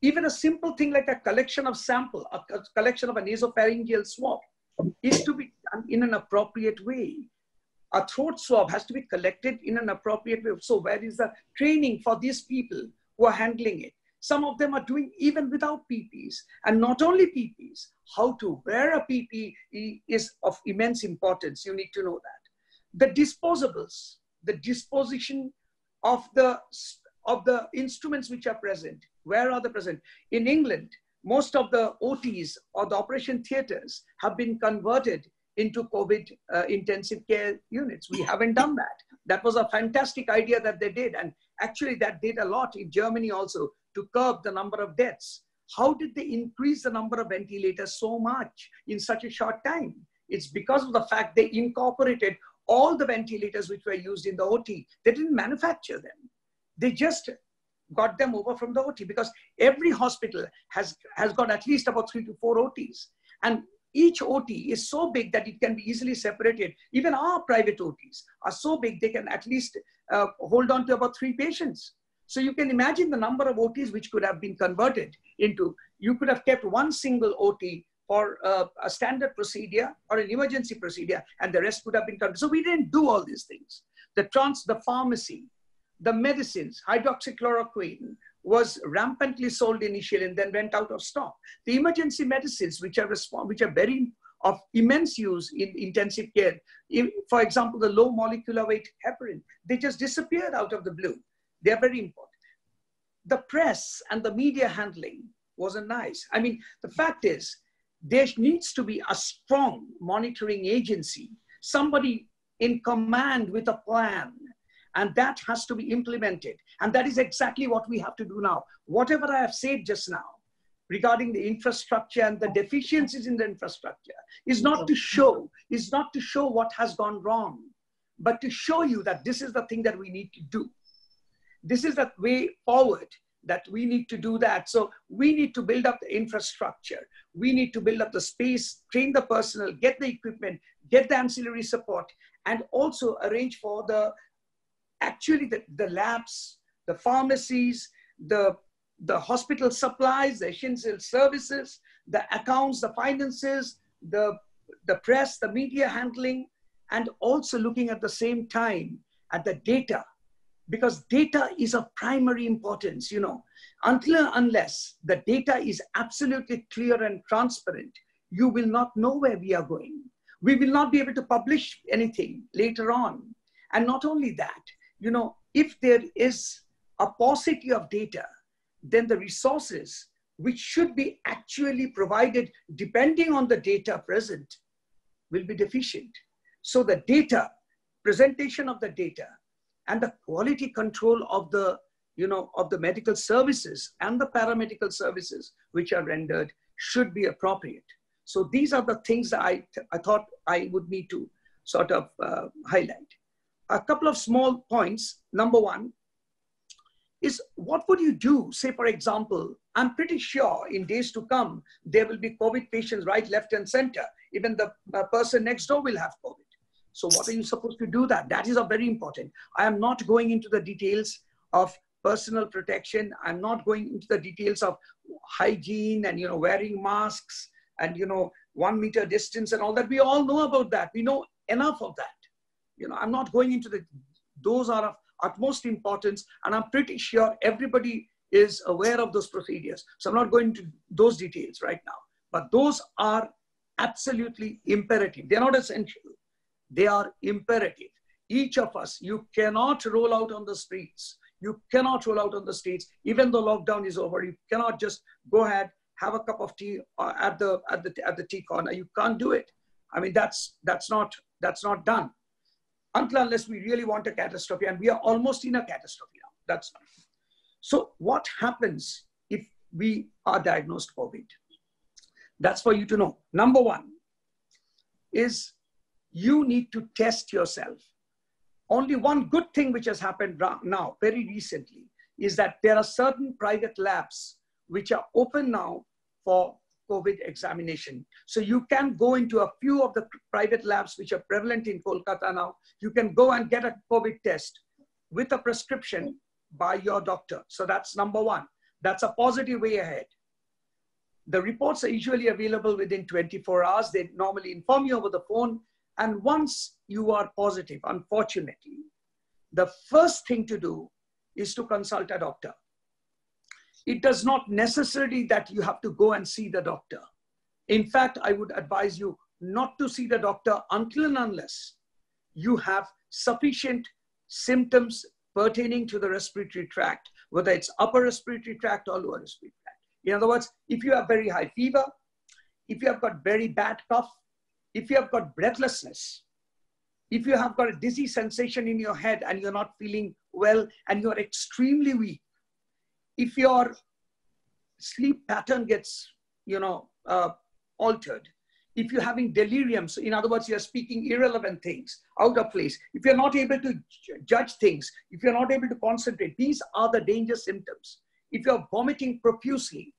Even a simple thing like a collection of sample, a collection of a nasopharyngeal swab is to be done in an appropriate way. A throat swab has to be collected in an appropriate way. So where is the training for these people who are handling it? Some of them are doing even without PPs. And not only PPs, how to wear a PPE is of immense importance. You need to know that. The disposables, the disposition of the, of the instruments which are present, where are they present? In England, most of the OTs or the operation theaters have been converted into COVID uh, intensive care units. We haven't done that. That was a fantastic idea that they did. And actually that did a lot in Germany also to curb the number of deaths. How did they increase the number of ventilators so much in such a short time? It's because of the fact they incorporated all the ventilators which were used in the OT. They didn't manufacture them. They just got them over from the OT because every hospital has, has got at least about three to four OTs. And each OT is so big that it can be easily separated. Even our private OTs are so big, they can at least uh, hold on to about three patients. So you can imagine the number of OTs which could have been converted into, you could have kept one single OT for uh, a standard procedure or an emergency procedure and the rest could have been converted. So we didn't do all these things. The trans, the pharmacy, the medicines, hydroxychloroquine was rampantly sold initially and then went out of stock. The emergency medicines, which are, which are very of immense use in intensive care. For example, the low molecular weight heparin, they just disappeared out of the blue. They are very important. The press and the media handling wasn't nice. I mean, the fact is, there needs to be a strong monitoring agency, somebody in command with a plan, and that has to be implemented. And that is exactly what we have to do now. Whatever I have said just now regarding the infrastructure and the deficiencies in the infrastructure is not to show, is not to show what has gone wrong, but to show you that this is the thing that we need to do this is the way forward that we need to do that. So we need to build up the infrastructure. We need to build up the space, train the personnel, get the equipment, get the ancillary support, and also arrange for the actually the, the labs, the pharmacies, the, the hospital supplies, the essential services, the accounts, the finances, the, the press, the media handling, and also looking at the same time at the data because data is of primary importance, you know. Until unless the data is absolutely clear and transparent, you will not know where we are going. We will not be able to publish anything later on. And not only that, you know, if there is a paucity of data, then the resources which should be actually provided depending on the data present will be deficient. So the data, presentation of the data, and the quality control of the you know of the medical services and the paramedical services which are rendered should be appropriate. So these are the things i, I thought i would need to sort of uh, highlight. A couple of small points. Number one is what would you do? Say for example i'm pretty sure in days to come there will be covid patients right left and center. Even the uh, person next door will have covid so what are you supposed to do that? That is a very important. I am not going into the details of personal protection. I'm not going into the details of hygiene and, you know, wearing masks and, you know, one meter distance and all that. We all know about that. We know enough of that. You know, I'm not going into the, those are of utmost importance. And I'm pretty sure everybody is aware of those procedures. So I'm not going into those details right now, but those are absolutely imperative. They're not essential. They are imperative. Each of us, you cannot roll out on the streets. You cannot roll out on the streets, even though lockdown is over. You cannot just go ahead, have a cup of tea uh, at the at the at the tea corner. You can't do it. I mean, that's that's not that's not done until unless we really want a catastrophe, and we are almost in a catastrophe now. That's not. So, what happens if we are diagnosed COVID? That's for you to know. Number one is you need to test yourself. Only one good thing which has happened now, very recently, is that there are certain private labs which are open now for COVID examination. So you can go into a few of the private labs which are prevalent in Kolkata now. You can go and get a COVID test with a prescription by your doctor. So that's number one. That's a positive way ahead. The reports are usually available within 24 hours. They normally inform you over the phone. And once you are positive, unfortunately, the first thing to do is to consult a doctor. It does not necessarily that you have to go and see the doctor. In fact, I would advise you not to see the doctor until and unless you have sufficient symptoms pertaining to the respiratory tract, whether it's upper respiratory tract or lower respiratory tract. In other words, if you have very high fever, if you have got very bad cough, if you have got breathlessness, if you have got a dizzy sensation in your head and you're not feeling well and you're extremely weak, if your sleep pattern gets, you know, uh, altered, if you're having delirium, so in other words, you're speaking irrelevant things out of place, if you're not able to judge things, if you're not able to concentrate, these are the danger symptoms. If you're vomiting profusely,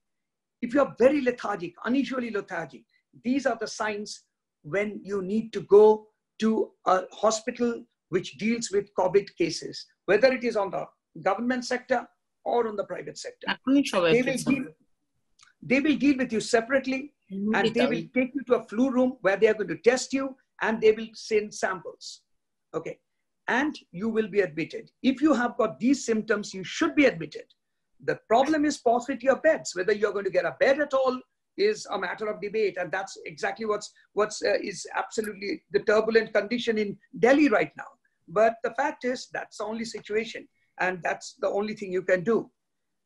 if you're very lethargic, unusually lethargic, these are the signs when you need to go to a hospital which deals with COVID cases, whether it is on the government sector or on the private sector. They will, deal, they will deal with you separately and they will take you to a flu room where they are going to test you and they will send samples. Okay. And you will be admitted. If you have got these symptoms, you should be admitted. The problem is paucity of beds. Whether you're going to get a bed at all is a matter of debate. And that's exactly what's, what's uh, is absolutely the turbulent condition in Delhi right now. But the fact is that's the only situation. And that's the only thing you can do.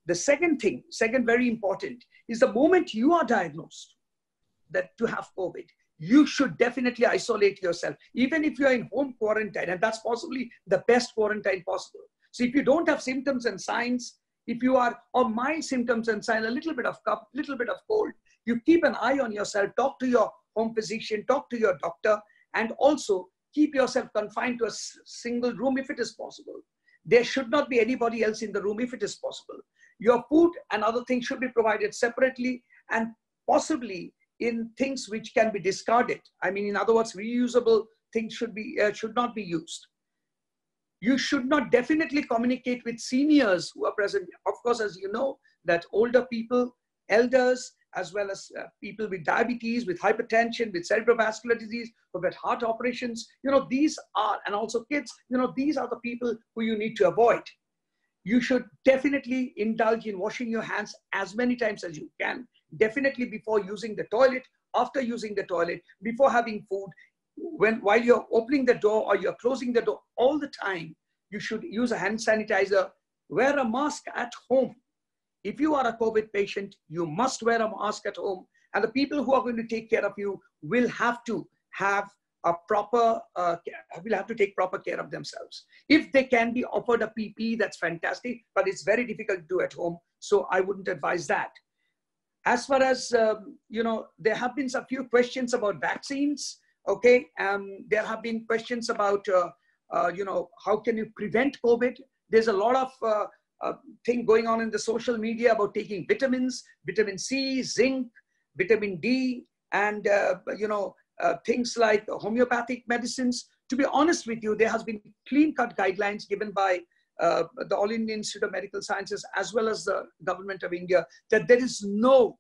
The second thing, second very important, is the moment you are diagnosed that to have COVID, you should definitely isolate yourself, even if you're in home quarantine, and that's possibly the best quarantine possible. So if you don't have symptoms and signs, if you are on mild symptoms and signs, a little bit of cough, little bit of cold, you keep an eye on yourself, talk to your home physician, talk to your doctor, and also keep yourself confined to a single room if it is possible. There should not be anybody else in the room if it is possible. Your food and other things should be provided separately and possibly in things which can be discarded. I mean, in other words, reusable things should be uh, should not be used. You should not definitely communicate with seniors who are present. Of course, as you know, that older people, elders, as well as uh, people with diabetes, with hypertension, with cerebrovascular disease, who've had heart operations, you know, these are, and also kids, you know, these are the people who you need to avoid. You should definitely indulge in washing your hands as many times as you can definitely before using the toilet, after using the toilet, before having food, when while you're opening the door or you're closing the door, all the time, you should use a hand sanitizer, wear a mask at home. If you are a COVID patient, you must wear a mask at home. And the people who are going to take care of you will have to have a proper, uh, will have to take proper care of themselves. If they can be offered a PPE, that's fantastic, but it's very difficult to do at home. So I wouldn't advise that. As far as, um, you know, there have been a few questions about vaccines, okay? Um, there have been questions about, uh, uh, you know, how can you prevent COVID? There's a lot of uh, thing going on in the social media about taking vitamins, vitamin C, zinc, vitamin D, and, uh, you know, uh, things like homeopathic medicines. To be honest with you, there has been clean-cut guidelines given by uh, the All Indian Institute of Medical Sciences, as well as the government of India, that there is no,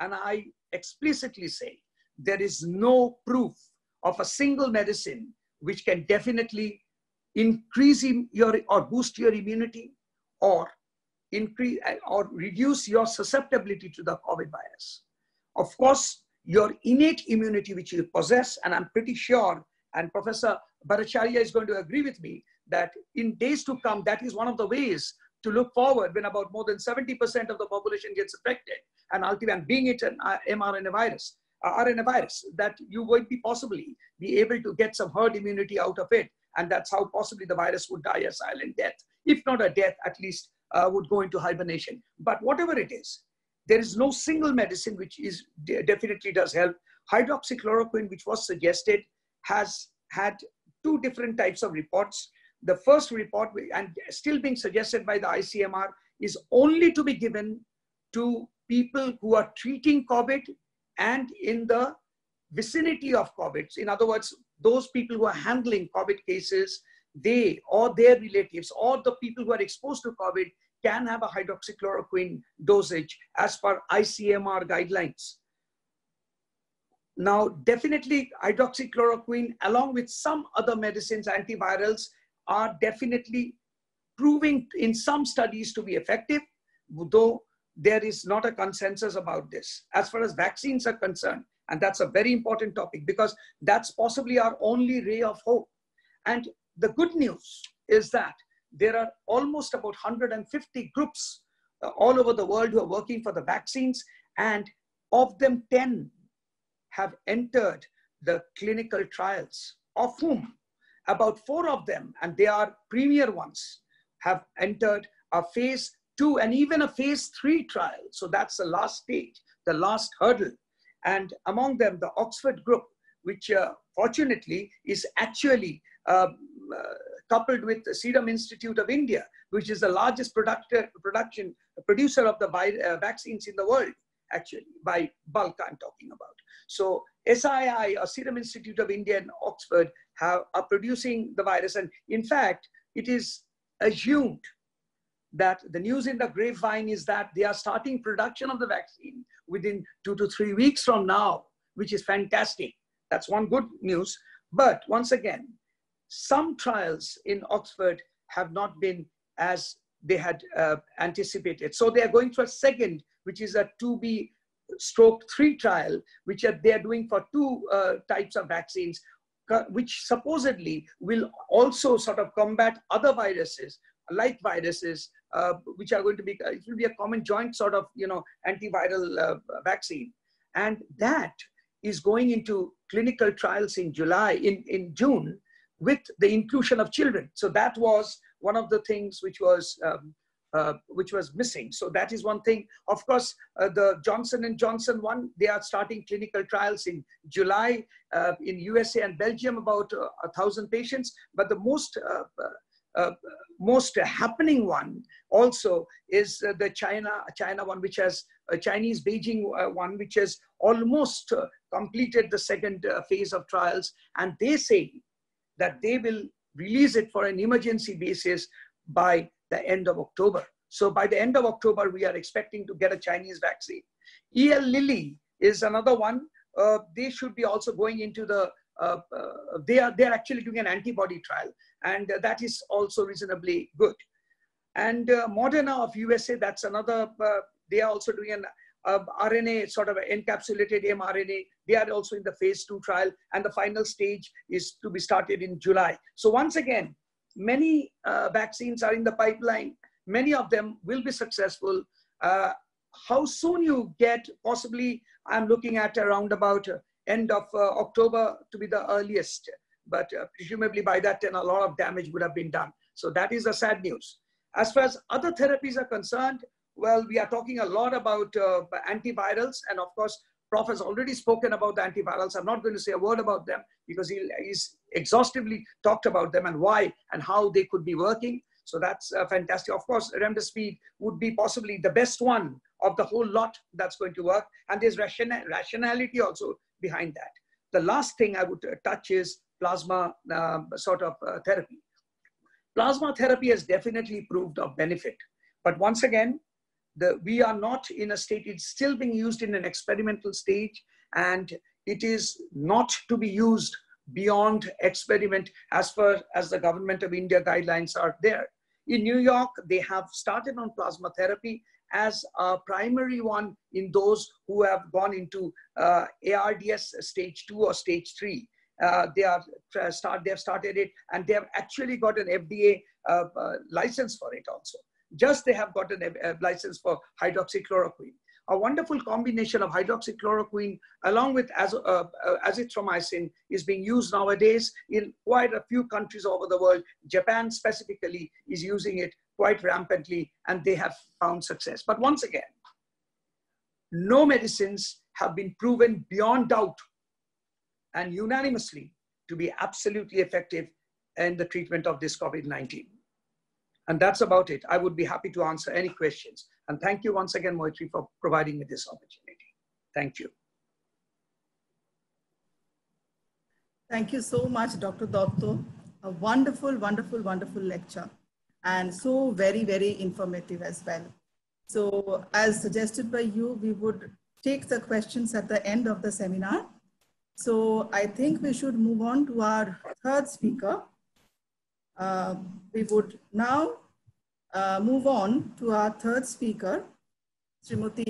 and I explicitly say, there is no proof of a single medicine which can definitely increase your or boost your immunity or increase or reduce your susceptibility to the COVID virus. Of course, your innate immunity which you possess, and I'm pretty sure, and Professor Bhattacharya is going to agree with me, that in days to come, that is one of the ways to look forward when about more than 70% of the population gets affected and ultimately being it an uh, mRNA virus, uh, RNA virus, that you would be possibly be able to get some herd immunity out of it. And that's how possibly the virus would die a silent death. If not a death, at least uh, would go into hibernation. But whatever it is, there is no single medicine which is definitely does help. Hydroxychloroquine, which was suggested, has had two different types of reports the first report, and still being suggested by the ICMR, is only to be given to people who are treating COVID and in the vicinity of COVID. In other words, those people who are handling COVID cases, they or their relatives or the people who are exposed to COVID can have a hydroxychloroquine dosage as per ICMR guidelines. Now, definitely hydroxychloroquine along with some other medicines, antivirals are definitely proving in some studies to be effective, though there is not a consensus about this. As far as vaccines are concerned, and that's a very important topic because that's possibly our only ray of hope. And the good news is that there are almost about 150 groups uh, all over the world who are working for the vaccines, and of them, 10 have entered the clinical trials, of whom about four of them, and they are premier ones, have entered a phase two and even a phase three trial. So that's the last stage, the last hurdle. And among them, the Oxford group, which uh, fortunately is actually uh, coupled with the Serum Institute of India, which is the largest producer, production producer of the uh, vaccines in the world, actually, by bulk I'm talking about. So SII, or Serum Institute of India and Oxford, have, are producing the virus. And in fact, it is assumed that the news in the grapevine is that they are starting production of the vaccine within two to three weeks from now, which is fantastic. That's one good news. But once again, some trials in Oxford have not been as they had uh, anticipated. So they are going for a second, which is a 2B stroke 3 trial, which are, they are doing for two uh, types of vaccines, which supposedly will also sort of combat other viruses like viruses, uh, which are going to be, it will be a common joint sort of, you know, antiviral uh, vaccine. And that is going into clinical trials in July, in, in June, with the inclusion of children. So that was one of the things which was um, uh, which was missing. So that is one thing. Of course, uh, the Johnson and Johnson one, they are starting clinical trials in July uh, in USA and Belgium, about uh, a thousand patients. But the most uh, uh, most happening one also is the China China one, which has a Chinese Beijing one, which has almost completed the second phase of trials, and they say that they will release it for an emergency basis by the end of October. So by the end of October, we are expecting to get a Chinese vaccine. Eli Lilly is another one. Uh, they should be also going into the, uh, uh, they, are, they are actually doing an antibody trial and that is also reasonably good. And uh, Moderna of USA, that's another, uh, they are also doing an uh, RNA, sort of encapsulated mRNA. They are also in the phase two trial, and the final stage is to be started in July. So once again, many uh, vaccines are in the pipeline. Many of them will be successful. Uh, how soon you get, possibly, I'm looking at around about uh, end of uh, October to be the earliest. But uh, presumably by that time, a lot of damage would have been done. So that is the sad news. As far as other therapies are concerned, well, we are talking a lot about uh, antivirals. And of course, Prof has already spoken about the antivirals. I'm not going to say a word about them because he, he's exhaustively talked about them and why and how they could be working. So that's uh, fantastic. Of course, remdesivir would be possibly the best one of the whole lot that's going to work. And there's ration rationality also behind that. The last thing I would uh, touch is plasma uh, sort of uh, therapy. Plasma therapy has definitely proved of benefit. But once again, the, we are not in a state, it's still being used in an experimental stage and it is not to be used beyond experiment as far as the government of India guidelines are there. In New York, they have started on plasma therapy as a primary one in those who have gone into uh, ARDS stage two or stage three. Uh, they are uh, start they have started it and they have actually got an FDA uh, uh, license for it also. Just they have got a, a license for hydroxychloroquine. A wonderful combination of hydroxychloroquine along with az uh, uh, azithromycin is being used nowadays in quite a few countries over the world. Japan specifically is using it quite rampantly and they have found success. But once again, no medicines have been proven beyond doubt and unanimously to be absolutely effective in the treatment of this COVID-19. And that's about it. I would be happy to answer any questions. And thank you once again, Moitri, for providing me this opportunity. Thank you. Thank you so much, Dr. Dotto. A wonderful, wonderful, wonderful lecture and so very, very informative as well. So as suggested by you, we would take the questions at the end of the seminar. So I think we should move on to our third speaker. Uh, we would now uh, move on to our third speaker, Srimati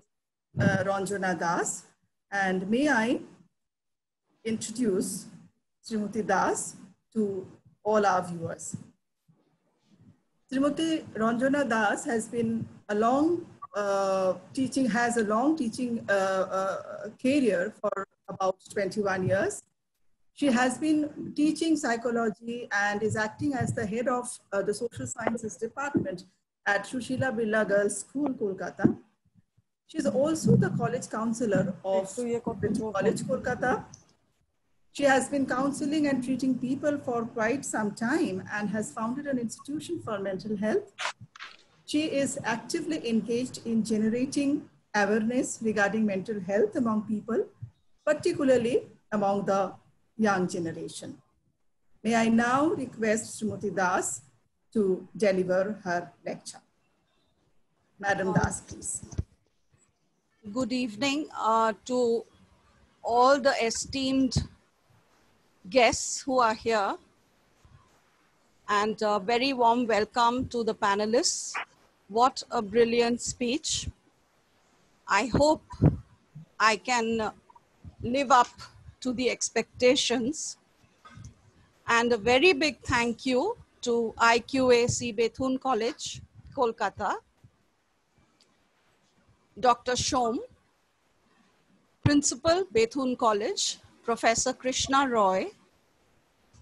uh, Ranjana Das. And may I introduce Srimati Das to all our viewers. Srimati Ranjana Das has been a long uh, teaching, has a long teaching uh, uh, career for about 21 years. She has been teaching psychology and is acting as the head of uh, the social sciences department at Shushila Birla Girls School, Kolkata. She is also the college counselor of College Kolkata. She has been counseling and treating people for quite some time and has founded an institution for mental health. She is actively engaged in generating awareness regarding mental health among people, particularly among the young generation. May I now request Srimati Das to deliver her lecture. Madam Das, please. Good evening uh, to all the esteemed guests who are here and a very warm welcome to the panelists. What a brilliant speech. I hope I can live up to the expectations. And a very big thank you to IQAC Bethune College, Kolkata, Dr. Shom, Principal Bethune College, Professor Krishna Roy,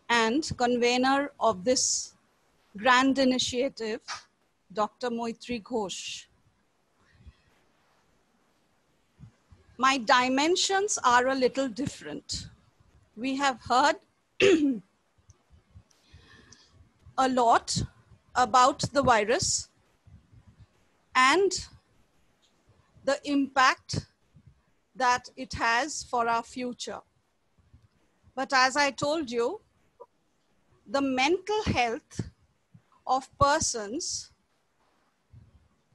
and convener of this grand initiative, Dr. Moitri Ghosh. My dimensions are a little different. We have heard a lot about the virus and the impact that it has for our future. But as I told you, the mental health of persons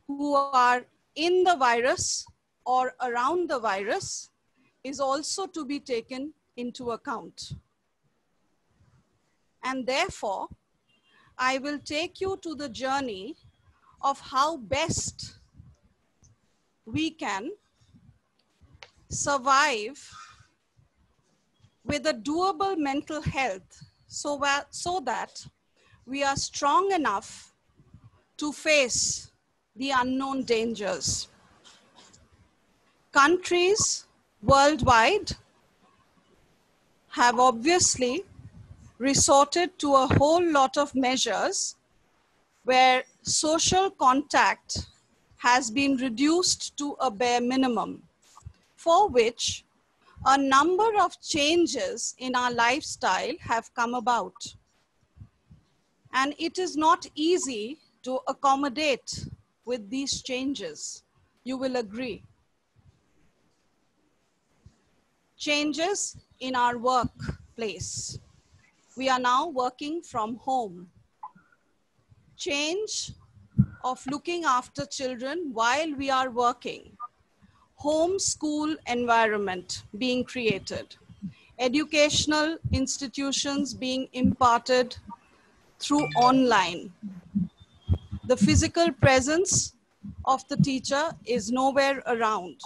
who are in the virus or around the virus is also to be taken into account. And therefore, I will take you to the journey of how best we can survive with a doable mental health so, that, so that we are strong enough to face the unknown dangers. Countries worldwide have obviously resorted to a whole lot of measures where social contact has been reduced to a bare minimum, for which a number of changes in our lifestyle have come about. And it is not easy to accommodate with these changes. You will agree. Changes in our workplace. We are now working from home. Change of looking after children while we are working home school environment being created, educational institutions being imparted through online. The physical presence of the teacher is nowhere around.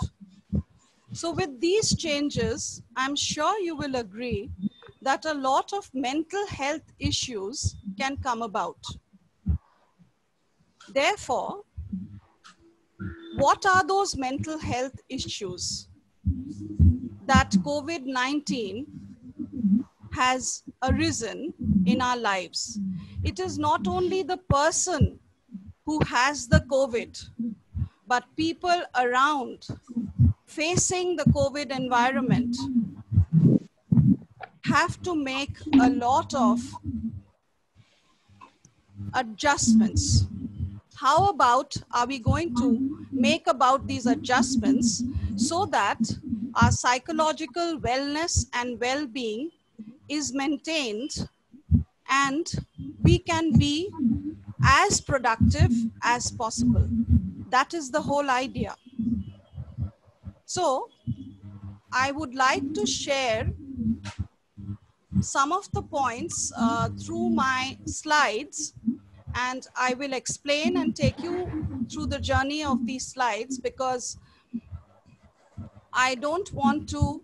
So with these changes, I'm sure you will agree that a lot of mental health issues can come about. Therefore, what are those mental health issues that COVID 19 has arisen in our lives? It is not only the person who has the COVID, but people around facing the COVID environment have to make a lot of adjustments how about are we going to make about these adjustments so that our psychological wellness and well-being is maintained and we can be as productive as possible. That is the whole idea. So I would like to share some of the points uh, through my slides and I will explain and take you through the journey of these slides because I don't want to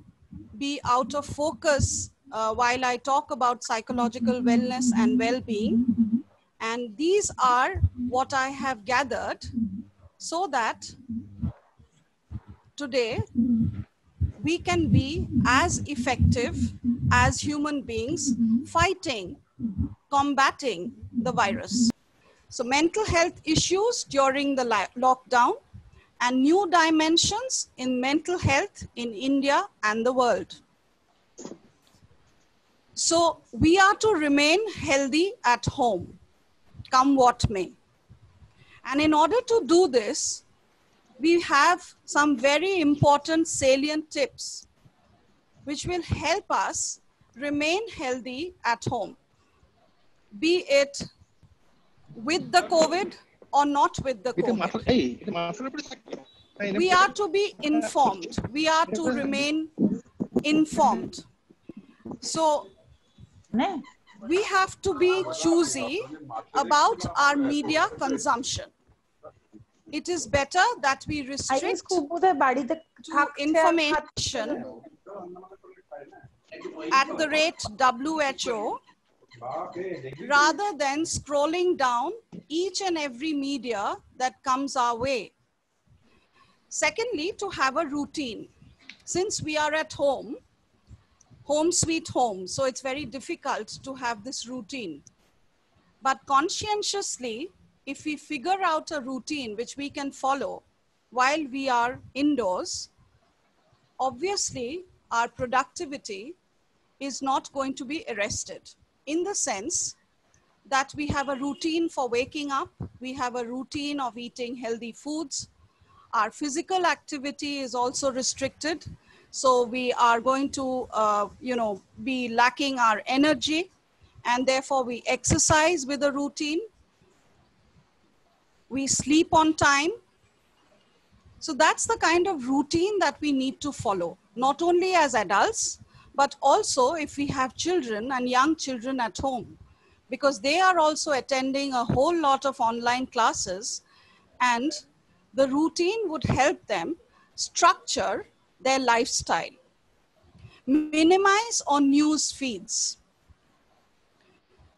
be out of focus uh, while I talk about psychological wellness and well-being. And these are what I have gathered so that today we can be as effective as human beings fighting, combating the virus. So mental health issues during the lockdown and new dimensions in mental health in India and the world. So we are to remain healthy at home, come what may. And in order to do this, we have some very important salient tips which will help us remain healthy at home, be it with the COVID or not with the COVID. We are to be informed. We are to remain informed. So we have to be choosy about our media consumption. It is better that we restrict to information at the rate WHO rather than scrolling down each and every media that comes our way. Secondly, to have a routine. Since we are at home, home sweet home, so it's very difficult to have this routine. But conscientiously, if we figure out a routine which we can follow while we are indoors, obviously our productivity is not going to be arrested in the sense that we have a routine for waking up, we have a routine of eating healthy foods. Our physical activity is also restricted. So we are going to, uh, you know, be lacking our energy and therefore we exercise with a routine. We sleep on time. So that's the kind of routine that we need to follow, not only as adults, but also if we have children and young children at home, because they are also attending a whole lot of online classes and the routine would help them structure their lifestyle. Minimize on news feeds.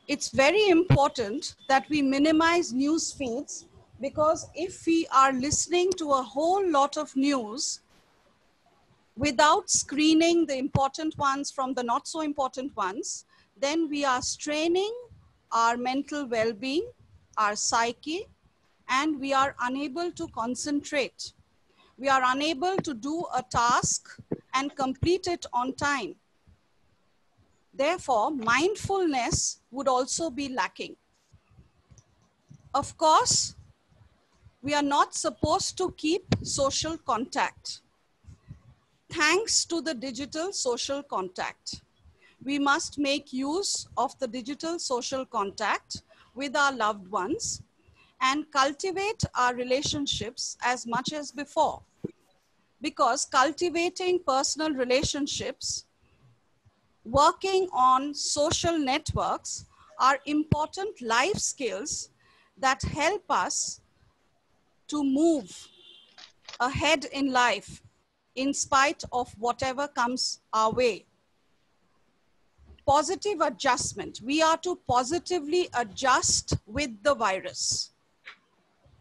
It's very important that we minimize news feeds because if we are listening to a whole lot of news, without screening the important ones from the not so important ones, then we are straining our mental well-being, our psyche, and we are unable to concentrate. We are unable to do a task and complete it on time. Therefore, mindfulness would also be lacking. Of course, we are not supposed to keep social contact thanks to the digital social contact. We must make use of the digital social contact with our loved ones and cultivate our relationships as much as before. Because cultivating personal relationships, working on social networks are important life skills that help us to move ahead in life in spite of whatever comes our way. Positive adjustment. We are to positively adjust with the virus.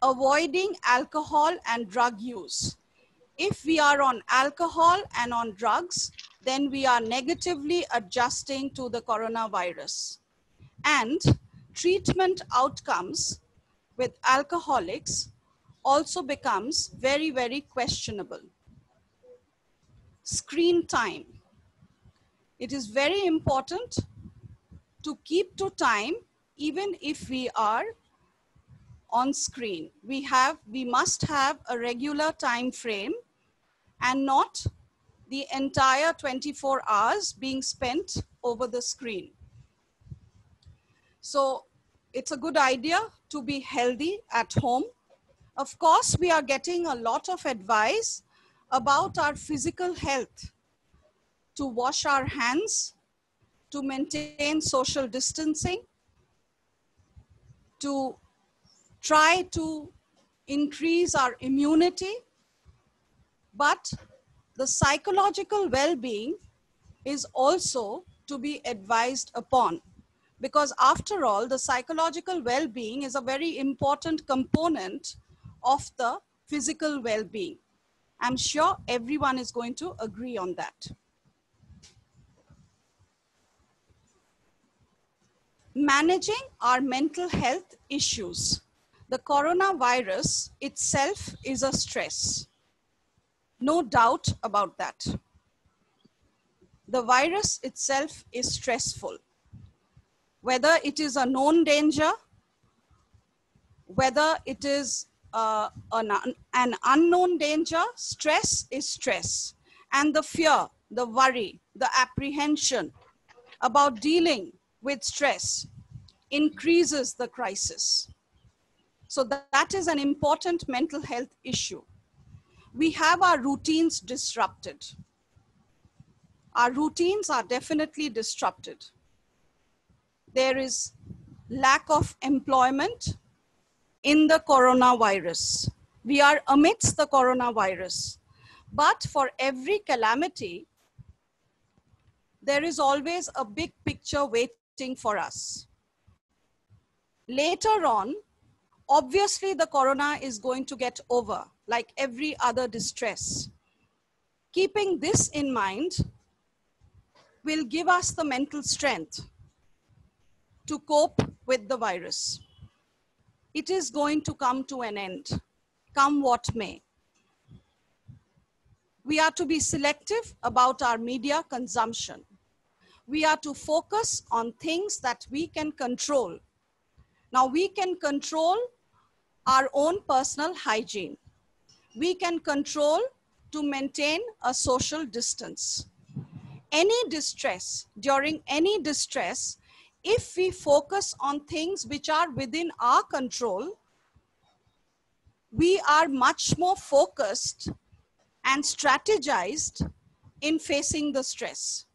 Avoiding alcohol and drug use. If we are on alcohol and on drugs, then we are negatively adjusting to the coronavirus. And treatment outcomes with alcoholics also becomes very, very questionable screen time. It is very important to keep to time even if we are on screen. We have, we must have a regular time frame and not the entire 24 hours being spent over the screen. So it's a good idea to be healthy at home. Of course, we are getting a lot of advice about our physical health, to wash our hands, to maintain social distancing, to try to increase our immunity, but the psychological well-being is also to be advised upon because after all, the psychological well-being is a very important component of the physical well-being. I'm sure everyone is going to agree on that. Managing our mental health issues. The coronavirus itself is a stress. No doubt about that. The virus itself is stressful whether it is a known danger, whether it is uh, an, an unknown danger, stress is stress. And the fear, the worry, the apprehension about dealing with stress increases the crisis. So that is an important mental health issue. We have our routines disrupted. Our routines are definitely disrupted there is lack of employment in the coronavirus. We are amidst the coronavirus. But for every calamity, there is always a big picture waiting for us. Later on, obviously the corona is going to get over like every other distress. Keeping this in mind will give us the mental strength to cope with the virus. It is going to come to an end, come what may. We are to be selective about our media consumption. We are to focus on things that we can control. Now we can control our own personal hygiene. We can control to maintain a social distance. Any distress, during any distress, if we focus on things which are within our control, we are much more focused and strategized in facing the stress.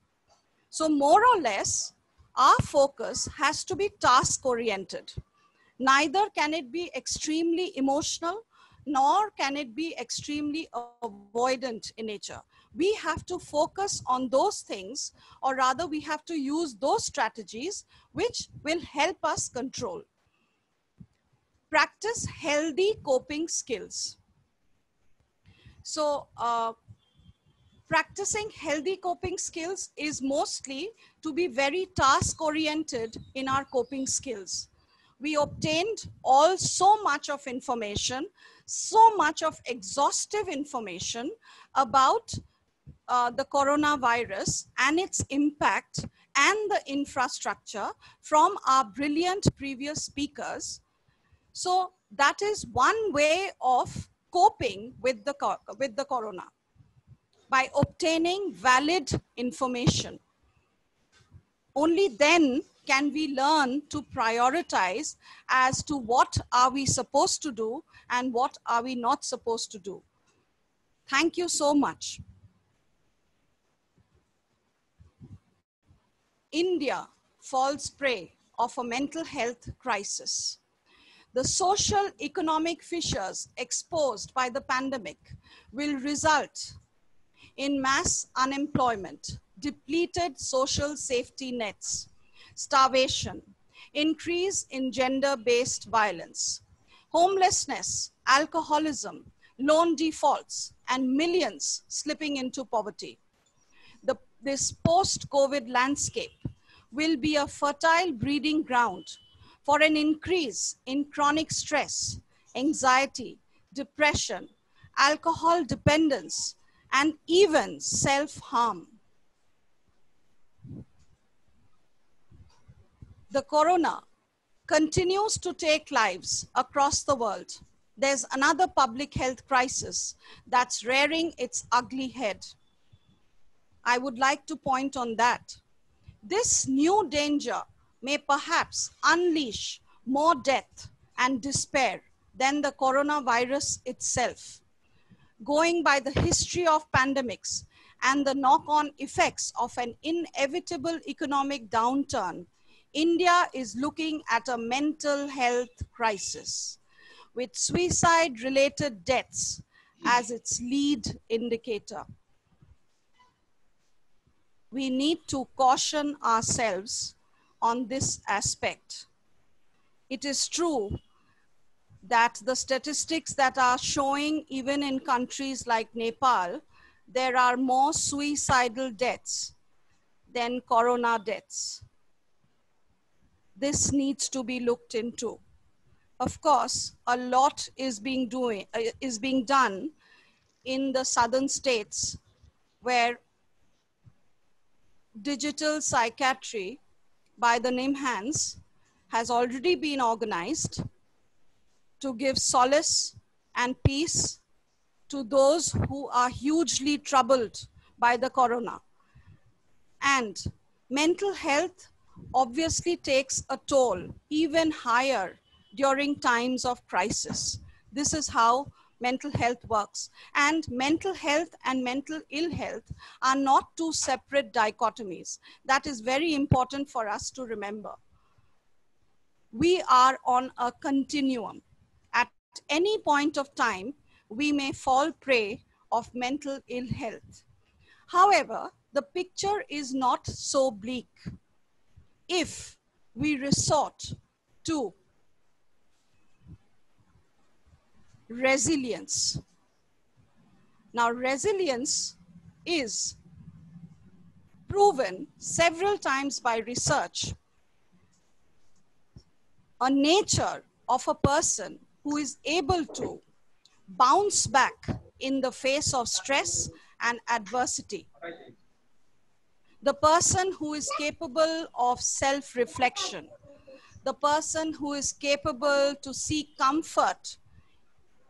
So more or less, our focus has to be task oriented. Neither can it be extremely emotional, nor can it be extremely avoidant in nature we have to focus on those things, or rather we have to use those strategies which will help us control. Practice healthy coping skills. So uh, practicing healthy coping skills is mostly to be very task oriented in our coping skills. We obtained all so much of information, so much of exhaustive information about uh, the coronavirus and its impact and the infrastructure from our brilliant previous speakers. So that is one way of coping with the, with the corona by obtaining valid information. Only then can we learn to prioritize as to what are we supposed to do and what are we not supposed to do. Thank you so much. India falls prey of a mental health crisis. The social economic fissures exposed by the pandemic will result in mass unemployment, depleted social safety nets, starvation, increase in gender-based violence, homelessness, alcoholism, loan defaults, and millions slipping into poverty. This post-COVID landscape will be a fertile breeding ground for an increase in chronic stress, anxiety, depression, alcohol dependence, and even self-harm. The corona continues to take lives across the world, there's another public health crisis that's rearing its ugly head. I would like to point on that. This new danger may perhaps unleash more death and despair than the coronavirus itself. Going by the history of pandemics and the knock on effects of an inevitable economic downturn, India is looking at a mental health crisis with suicide related deaths as its lead indicator. We need to caution ourselves on this aspect. It is true that the statistics that are showing even in countries like Nepal, there are more suicidal deaths than corona deaths. This needs to be looked into. Of course, a lot is being doing uh, is being done in the southern states where digital psychiatry by the NIMHANS has already been organized to give solace and peace to those who are hugely troubled by the corona. And mental health obviously takes a toll even higher during times of crisis. This is how mental health works. And mental health and mental ill health are not two separate dichotomies. That is very important for us to remember. We are on a continuum. At any point of time, we may fall prey of mental ill health. However, the picture is not so bleak if we resort to resilience. Now, resilience is proven several times by research a nature of a person who is able to bounce back in the face of stress and adversity. The person who is capable of self reflection, the person who is capable to seek comfort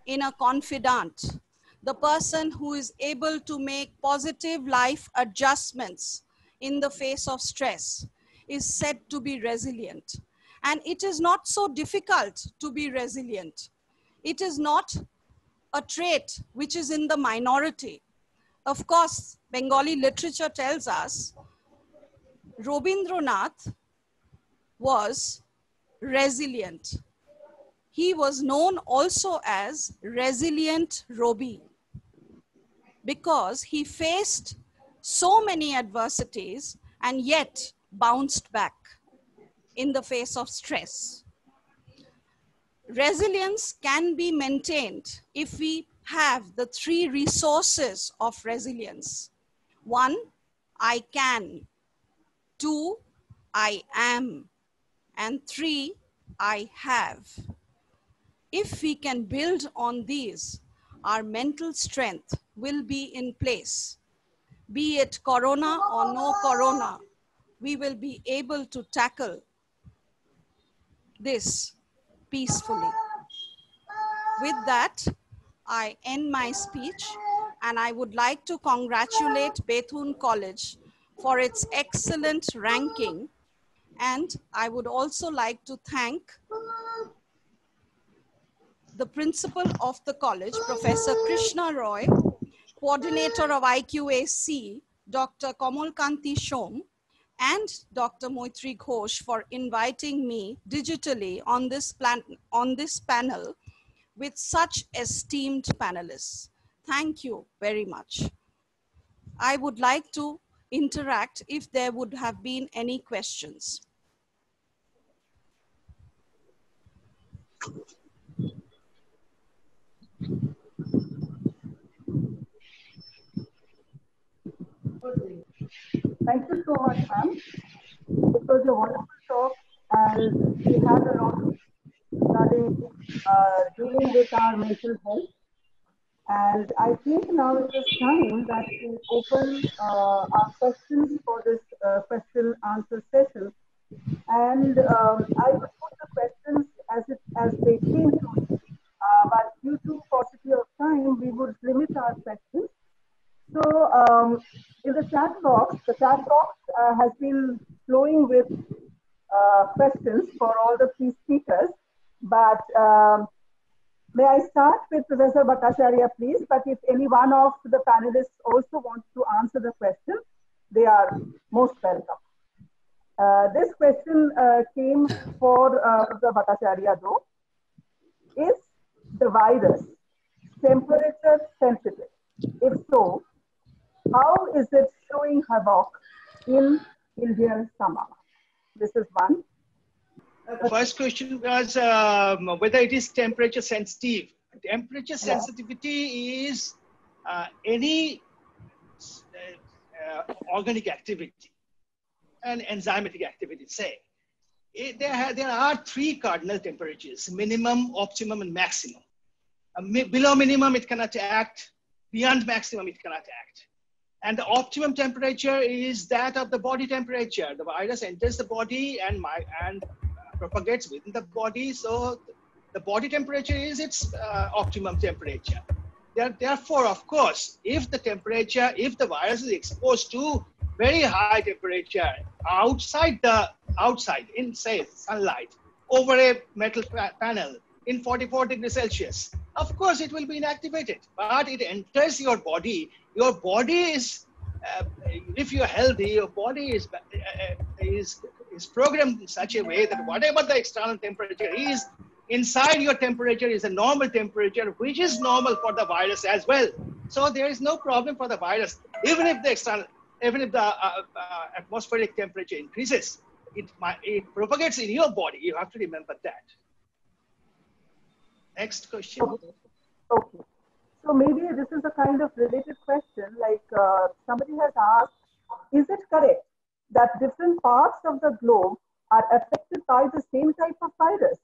in a confidant, the person who is able to make positive life adjustments in the face of stress is said to be resilient. And it is not so difficult to be resilient. It is not a trait which is in the minority. Of course, Bengali literature tells us Rabindranath was resilient he was known also as resilient Robi because he faced so many adversities and yet bounced back in the face of stress. Resilience can be maintained if we have the three resources of resilience. One, I can. Two, I am. And three, I have. If we can build on these, our mental strength will be in place. Be it corona or no corona, we will be able to tackle this peacefully. With that, I end my speech and I would like to congratulate Bethune College for its excellent ranking. And I would also like to thank the principal of the college, Professor Krishna Roy, coordinator of IQAC, Dr. Kamal Kanti Shom, and Dr. Moitri Ghosh for inviting me digitally on this, plan on this panel with such esteemed panelists. Thank you very much. I would like to interact if there would have been any questions. Thank you so much, ma'am. It was a wonderful talk, and we had a lot of study uh, dealing with our mental health. And I think now it is time that we open uh, our questions for this uh, question answer session. And um, I would put the questions as it as they came to me. Uh, but due to paucity of time, we would limit our questions. So um, in the chat box, the chat box uh, has been flowing with uh, questions for all the three speakers. But um, may I start with Professor Bhattacharya, please? But if any one of the panelists also wants to answer the question, they are most welcome. Uh, this question uh, came for uh, Professor Bhattacharya though. Is the virus temperature sensitive? If so, how is it showing havoc in Indian summer? This is one. The first question was um, whether it is temperature sensitive. Temperature sensitivity is uh, any uh, uh, organic activity and enzymatic activity, say. It, there, there are three cardinal temperatures, minimum, optimum, and maximum. Uh, mi below minimum, it cannot act. Beyond maximum, it cannot act. And the optimum temperature is that of the body temperature. The virus enters the body and, my, and propagates within the body. So the body temperature is its uh, optimum temperature. Therefore, of course, if the temperature, if the virus is exposed to very high temperature outside the outside in say sunlight over a metal panel in 44 degrees Celsius, of course it will be inactivated. But it enters your body. Your body is, uh, if you're healthy, your body is uh, is is programmed in such a way that whatever the external temperature is, inside your temperature is a normal temperature, which is normal for the virus as well. So there is no problem for the virus, even if the external, even if the uh, uh, atmospheric temperature increases, it, it propagates in your body. You have to remember that. Next question. Okay. okay. So maybe this is a kind of related question. Like uh, somebody has asked, is it correct that different parts of the globe are affected by the same type of virus.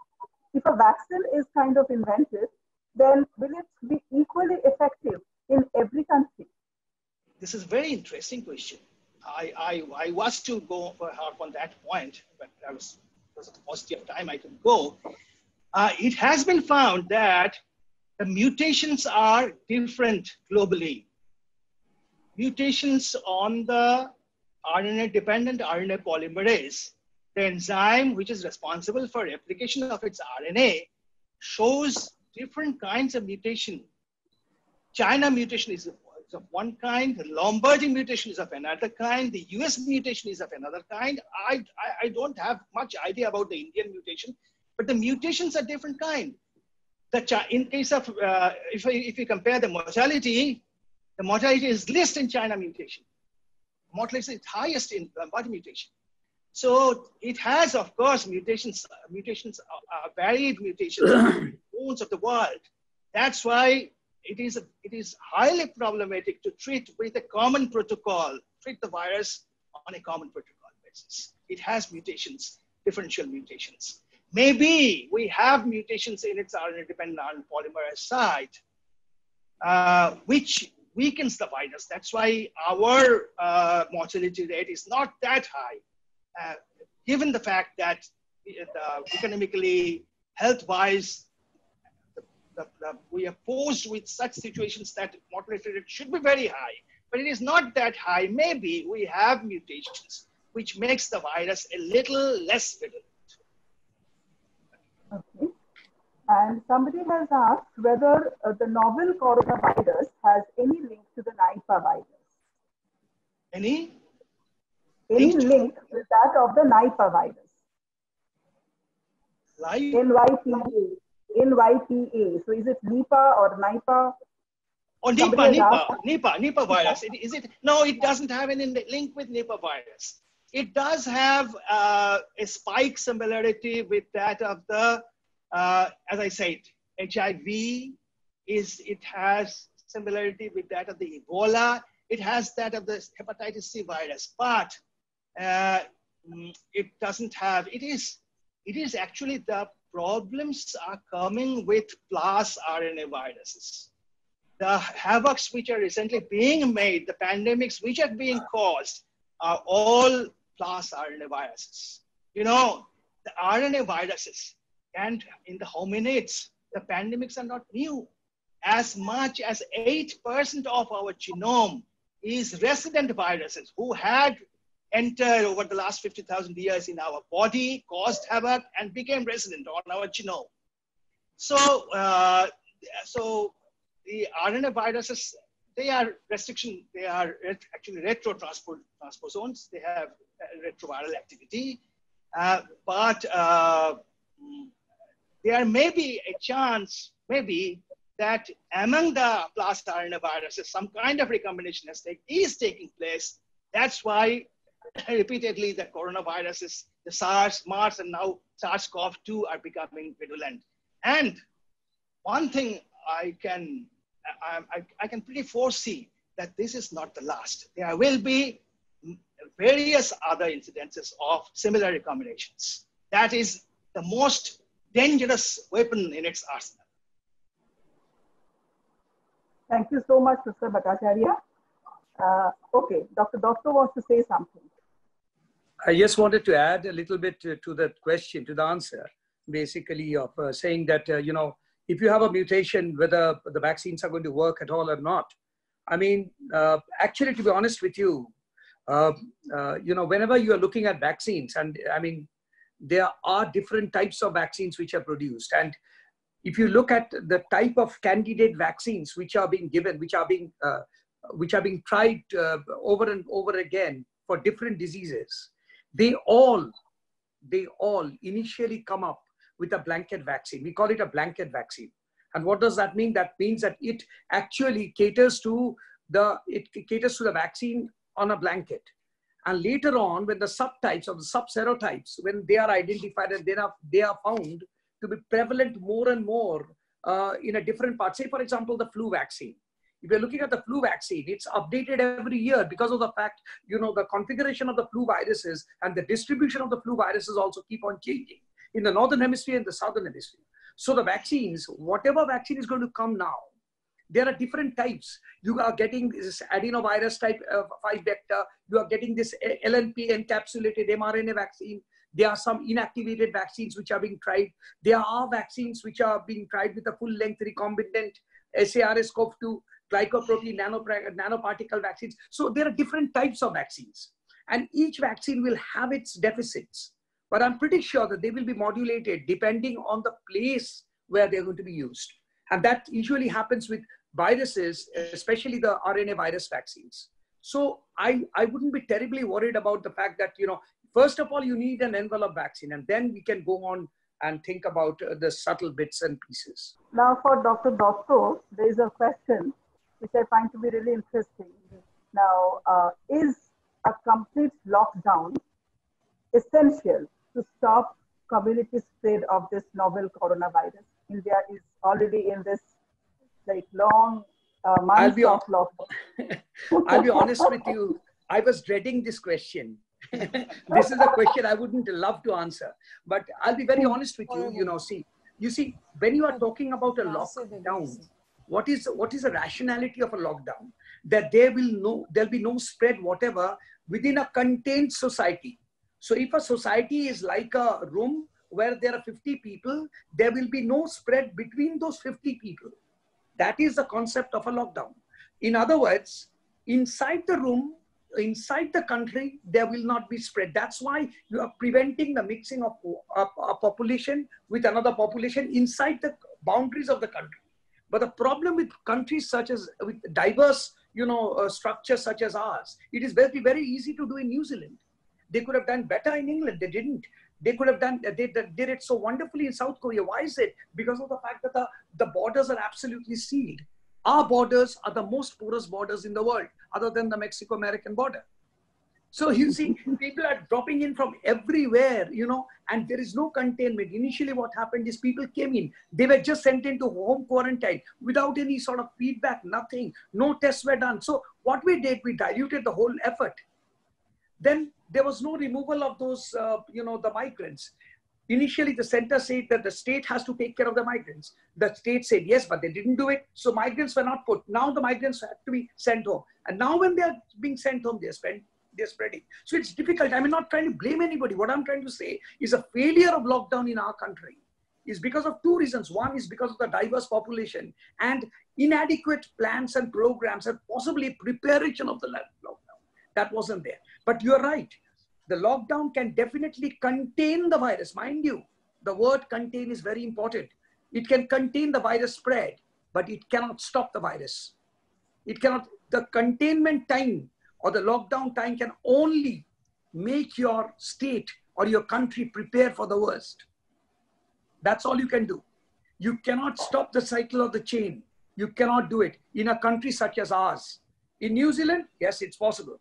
If a vaccine is kind of invented, then will it be equally effective in every country? This is a very interesting question. I, I, I was to go harp on that point, but I was because of the paucity of time I could go. Uh, it has been found that the mutations are different globally. Mutations on the RNA dependent RNA polymerase, the enzyme which is responsible for replication of its RNA, shows different kinds of mutation. China mutation is of one kind, the Lombardy mutation is of another kind, the US mutation is of another kind. I, I, I don't have much idea about the Indian mutation, but the mutations are different kind. The, in case of, uh, if, if you compare the mortality, the mortality is least in China mutation mortality is highest in Lombardy mutation. So it has, of course, mutations, uh, mutations, uh, varied mutations in bones of the world. That's why it is, it is highly problematic to treat with a common protocol, treat the virus on a common protocol basis. It has mutations, differential mutations. Maybe we have mutations in its RNA-dependent RNA polymerase site, uh, which weakens the virus. That's why our uh, mortality rate is not that high, uh, given the fact that uh, economically, health-wise, we are posed with such situations that mortality rate should be very high, but it is not that high. Maybe we have mutations, which makes the virus a little less virulent. Okay. And somebody has asked whether uh, the novel coronavirus has any link to the Nipah virus. Any? Any link, link with that of the Nipah virus. Live? NYPA. NYPA. So is it Nipah or Nipah? Oh, Nipah, Nipah, Nipah, Nipah virus. Is it? No, it doesn't have any link with Nipah virus. It does have uh, a spike similarity with that of the uh, as I said, HIV is, it has similarity with that of the Ebola. It has that of the hepatitis C virus, but uh, mm, it doesn't have, it is, it is actually the problems are coming with plus RNA viruses. The havocs which are recently being made, the pandemics which are being caused are all plus RNA viruses. You know, the RNA viruses and in the hominids, the pandemics are not new. As much as 8% of our genome is resident viruses who had entered over the last 50,000 years in our body, caused havoc, and became resident on our genome. So, uh, so the RNA viruses, they are restriction, they are ret actually retrotransposons. They have retroviral activity. Uh, but uh, there may be a chance, maybe, that among the RNA viruses, some kind of recombination is taking place. That's why repeatedly the coronaviruses, the SARS, MERS, and now SARS-CoV-2 are becoming virulent. And one thing I can, I, I, I can pretty foresee that this is not the last. There will be various other incidences of similar recombinations. That is the most dangerous weapon in its arsenal. Thank you so much, Mr. Bhattacharya. Uh, okay, Dr. Dotto wants to say something. I just wanted to add a little bit to, to that question, to the answer, basically of uh, saying that, uh, you know, if you have a mutation, whether the vaccines are going to work at all or not. I mean, uh, actually, to be honest with you, uh, uh, you know, whenever you are looking at vaccines, and I mean, there are different types of vaccines which are produced. And if you look at the type of candidate vaccines which are being given, which are being, uh, which are being tried uh, over and over again for different diseases, they all, they all initially come up with a blanket vaccine. We call it a blanket vaccine. And what does that mean? That means that it actually caters to the, it caters to the vaccine on a blanket. And later on, when the subtypes of the subserotypes, when they are identified and they are, they are found to be prevalent more and more uh, in a different part, say for example, the flu vaccine. If you're looking at the flu vaccine, it's updated every year because of the fact, you know, the configuration of the flu viruses and the distribution of the flu viruses also keep on changing in the northern hemisphere and the southern hemisphere. So the vaccines, whatever vaccine is going to come now, there are different types. You are getting this adenovirus type uh, 5 vector. You are getting this LNP encapsulated mRNA vaccine. There are some inactivated vaccines which are being tried. There are vaccines which are being tried with a full length recombinant SARS-CoV-2 glycoprotein nanoparticle vaccines. So there are different types of vaccines. And each vaccine will have its deficits. But I'm pretty sure that they will be modulated depending on the place where they're going to be used. And that usually happens with viruses, especially the RNA virus vaccines. So I, I wouldn't be terribly worried about the fact that, you know, first of all, you need an envelope vaccine, and then we can go on and think about uh, the subtle bits and pieces. Now, for Dr. Dotto, there is a question which I find to be really interesting. Now, uh, is a complete lockdown essential to stop community spread of this novel coronavirus? India is already in this like long uh, months I'll be, of lockdown. I'll be honest with you. I was dreading this question. this is a question I wouldn't love to answer, but I'll be very honest with you. You know, see, you see, when you are talking about a lockdown, what is what is the rationality of a lockdown? That there will no there'll be no spread whatever within a contained society. So if a society is like a room where there are 50 people, there will be no spread between those 50 people. That is the concept of a lockdown. In other words, inside the room, inside the country, there will not be spread. That's why you are preventing the mixing of a, population with another population inside the boundaries of the country. But the problem with countries such as with diverse, you know, uh, structures such as ours, it is very, very easy to do in New Zealand. They could have done better in England. They didn't. They could have done, they, they did it so wonderfully in South Korea. Why is it? Because of the fact that the, the borders are absolutely sealed. Our borders are the most porous borders in the world, other than the Mexico-American border. So you see, people are dropping in from everywhere, you know, and there is no containment. Initially, what happened is people came in. They were just sent into home quarantine without any sort of feedback, nothing. No tests were done. So what we did, we diluted the whole effort. Then there was no removal of those, uh, you know, the migrants. Initially, the center said that the state has to take care of the migrants. The state said yes, but they didn't do it. So migrants were not put. Now the migrants have to be sent home. And now when they are being sent home, they spend they're spreading. So it's difficult. I'm not trying to blame anybody. What I'm trying to say is a failure of lockdown in our country is because of two reasons. One is because of the diverse population and inadequate plans and programs and possibly preparation of the lockdown. That wasn't there. But you're right. The lockdown can definitely contain the virus. Mind you, the word contain is very important. It can contain the virus spread, but it cannot stop the virus. It cannot, the containment time or the lockdown time can only make your state or your country prepare for the worst. That's all you can do. You cannot stop the cycle of the chain. You cannot do it in a country such as ours. In New Zealand, yes, it's possible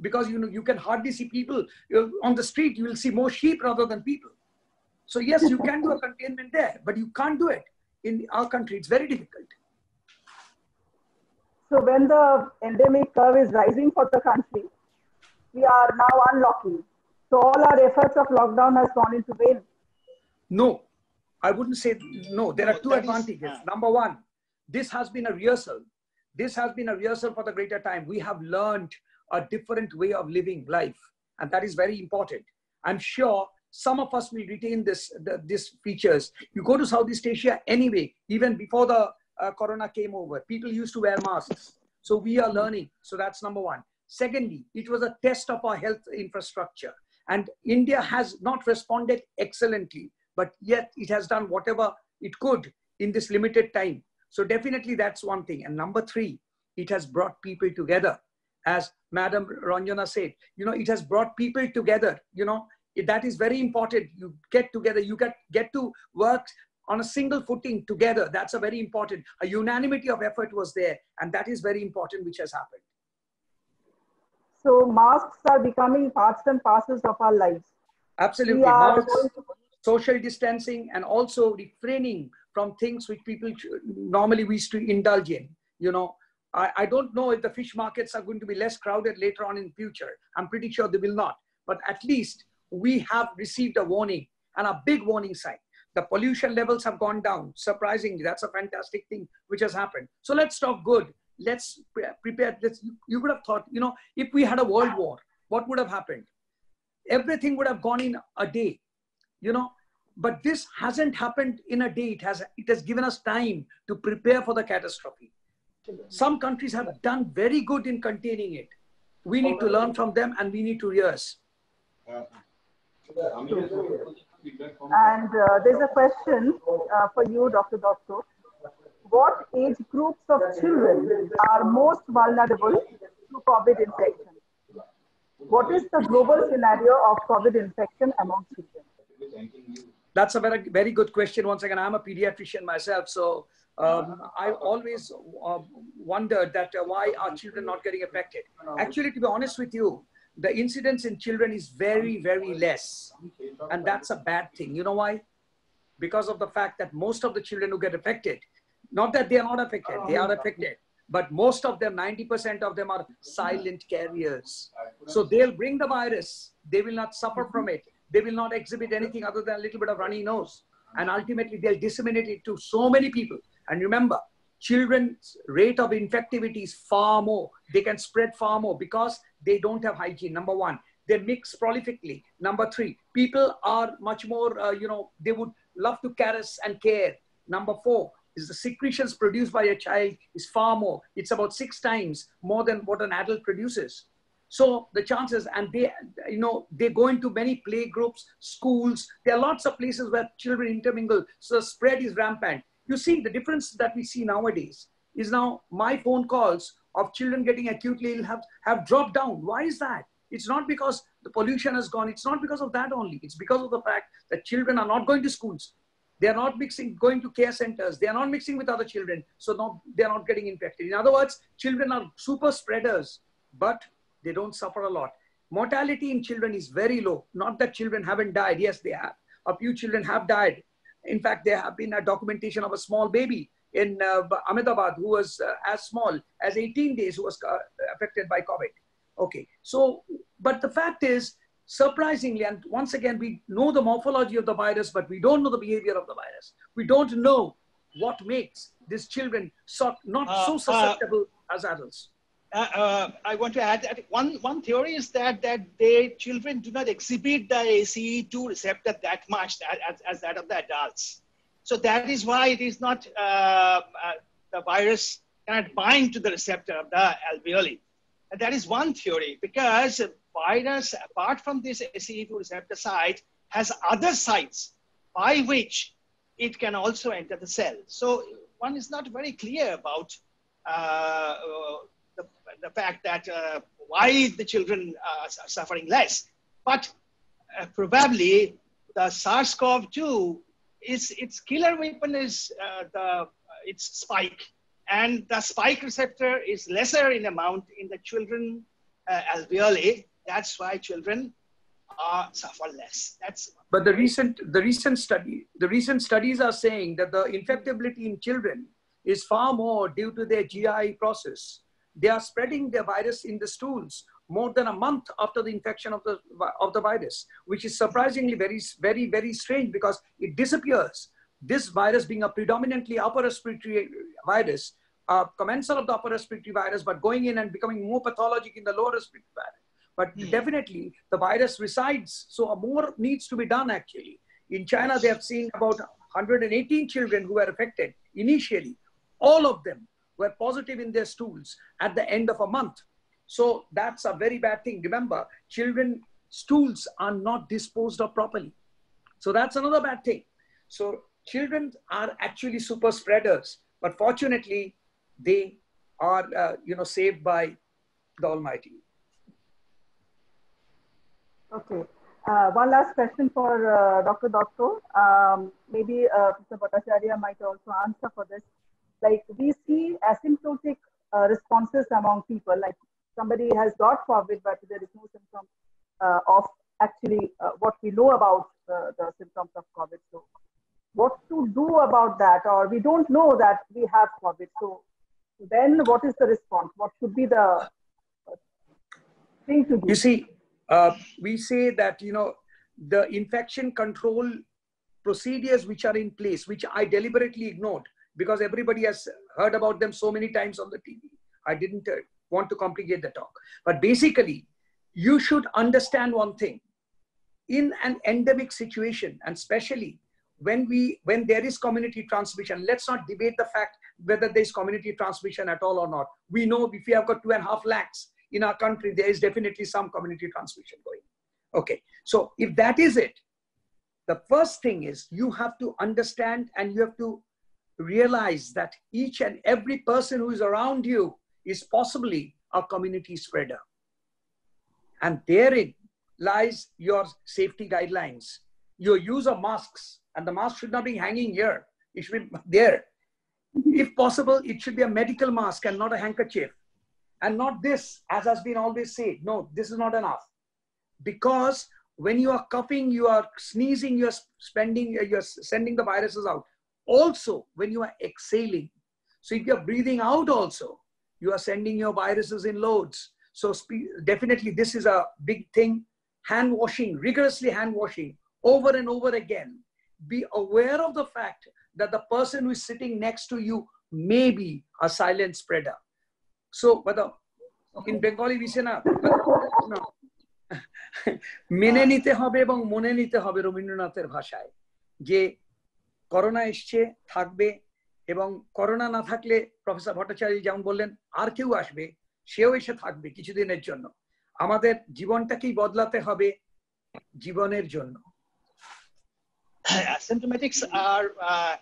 because you know you can hardly see people on the street. You will see more sheep rather than people. So yes, you can do a containment there, but you can't do it in our country. It's very difficult. So when the endemic curve is rising for the country, we are now unlocking. So all our efforts of lockdown has gone into vain. No, I wouldn't say no. There are two advantages. Is, Number one, this has been a rehearsal. This has been a rehearsal for the greater time. We have learned a different way of living life, and that is very important. I'm sure some of us will retain this the, features. You go to Southeast Asia anyway, even before the uh, corona came over, people used to wear masks. So we are learning. So that's number one. Secondly, it was a test of our health infrastructure. And India has not responded excellently but yet it has done whatever it could in this limited time. So definitely that's one thing. And number three, it has brought people together. As Madam Ranjana said, you know, it has brought people together. You know, that is very important. You get together, you get, get to work on a single footing together. That's a very important, a unanimity of effort was there. And that is very important, which has happened. So masks are becoming parts and parcels of our lives. Absolutely. Masks, social distancing and also refraining from things which people normally wish to indulge in. You know, I, I don't know if the fish markets are going to be less crowded later on in future. I'm pretty sure they will not. But at least we have received a warning and a big warning sign. The pollution levels have gone down. Surprisingly, that's a fantastic thing which has happened. So let's talk good. Let's prepare. Let's, you would have thought, you know, if we had a world war, what would have happened? Everything would have gone in a day you know but this hasn't happened in a day it has it has given us time to prepare for the catastrophe some countries have done very good in containing it we need to learn from them and we need to rehearse and uh, there's a question uh, for you dr Dotto. what age groups of children are most vulnerable to covid infection what is the global scenario of covid infection among children that's a very, very good question. Once again, I'm a pediatrician myself. So um, I always uh, wondered that uh, why are children not getting affected? Actually, to be honest with you, the incidence in children is very, very less. And that's a bad thing. You know why? Because of the fact that most of the children who get affected, not that they are not affected, they are affected. But most of them, 90% of them are silent carriers. So they'll bring the virus. They will not suffer from it they will not exhibit anything other than a little bit of runny nose. And ultimately, they'll disseminate it to so many people. And remember, children's rate of infectivity is far more. They can spread far more because they don't have hygiene. Number one, they mix prolifically. Number three, people are much more, uh, you know, they would love to caress and care. Number four, is the secretions produced by a child is far more. It's about six times more than what an adult produces. So the chances, and they, you know, they go into many play groups, schools. There are lots of places where children intermingle. So the spread is rampant. You see, the difference that we see nowadays is now my phone calls of children getting acutely ill have, have dropped down. Why is that? It's not because the pollution has gone. It's not because of that only. It's because of the fact that children are not going to schools. They are not mixing, going to care centers. They are not mixing with other children. So not, they are not getting infected. In other words, children are super spreaders, but they don't suffer a lot. Mortality in children is very low. Not that children haven't died. Yes, they have. A few children have died. In fact, there have been a documentation of a small baby in uh, Ahmedabad who was uh, as small as 18 days who was uh, affected by COVID. Okay, so, but the fact is, surprisingly, and once again, we know the morphology of the virus, but we don't know the behavior of the virus. We don't know what makes these children so, not uh, so uh, susceptible as adults. Uh, uh, I want to add that one, one theory is that, that they, children do not exhibit the ACE2 receptor that much as, as that of the adults. So that is why it is not, uh, uh, the virus cannot bind to the receptor of the alveoli. And that is one theory because virus, apart from this ACE2 receptor site, has other sites by which it can also enter the cell. So one is not very clear about uh, the, fact that uh, why the children are suffering less. But uh, probably the SARS-CoV-2 is its killer weapon is uh, the its spike, and the spike receptor is lesser in amount in the children uh, alveoli. That's why children are suffer less. That's but the recent the recent study the recent studies are saying that the infectability in children is far more due to their GI process they are spreading the virus in the stools more than a month after the infection of the, of the virus, which is surprisingly very, very, very strange because it disappears. This virus being a predominantly upper respiratory virus, uh, commensal of the upper respiratory virus, but going in and becoming more pathologic in the lower respiratory virus. But mm. definitely the virus resides, so more needs to be done actually. In China, they have seen about 118 children who were affected initially. All of them were positive in their stools at the end of a month. So that's a very bad thing. Remember, children stools are not disposed of properly. So that's another bad thing. So children are actually super spreaders, but fortunately, they are uh, you know saved by the Almighty. Okay. Uh, one last question for uh, Dr. Dotto. Um, maybe uh, Mr. Bhattacharya might also answer for this like we see asymptotic uh, responses among people. Like somebody has got covid but there is no symptom uh, of actually uh, what we know about the symptoms of covid. So what to do about that? Or we don't know that we have covid. So then what is the response? What should be the thing to do? You see uh, we say that you know the infection control procedures which are in place which i deliberately ignored because everybody has heard about them so many times on the TV. I didn't uh, want to complicate the talk. But basically, you should understand one thing. In an endemic situation, and especially when we when there is community transmission, let's not debate the fact whether there is community transmission at all or not. We know if we have got two and a half lakhs in our country, there is definitely some community transmission going. Okay, so if that is it, the first thing is you have to understand and you have to realize that each and every person who is around you is possibly a community spreader. And therein lies your safety guidelines, your use of masks, and the mask should not be hanging here, it should be there. If possible, it should be a medical mask and not a handkerchief. And not this, as has been always said. No, this is not enough. Because when you are coughing, you are sneezing, you're spending, you're sending the viruses out also when you are exhaling. So if you're breathing out also, you are sending your viruses in loads. So definitely this is a big thing. Hand washing, rigorously hand washing over and over again. Be aware of the fact that the person who is sitting next to you may be a silent spreader. So whether in Bengali we say na, no. মেনে নিতে হবে এবং মনে নিতে হবে রবীন্দ্রনাথের ভাষায় যে করোনা এসছে থাকবে এবং করোনা না থাকলে প্রফেসর ভট্টাচার্য যেমন বললেন আর কেউ আসবে সেও এসে থাকবে কিছুদিনের জন্য আমাদের জীবনটাকেই বদলাতে হবে জীবনের জন্য Asymptomatics are uh,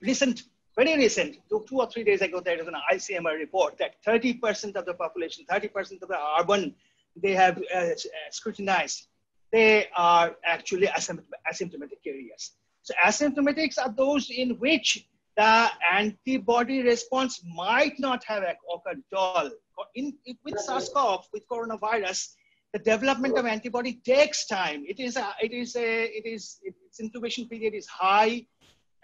recent, very recent, two, two or three days ago, there was an ICMR report that 30% of the population, 30% of the urban, they have uh, scrutinized, they are actually asymptomatic carriers. So asymptomatics are those in which the antibody response might not have occurred at all. In, with SARS-CoV, with coronavirus, the development of antibody takes time. It is a, it is a, it is, its incubation period is high.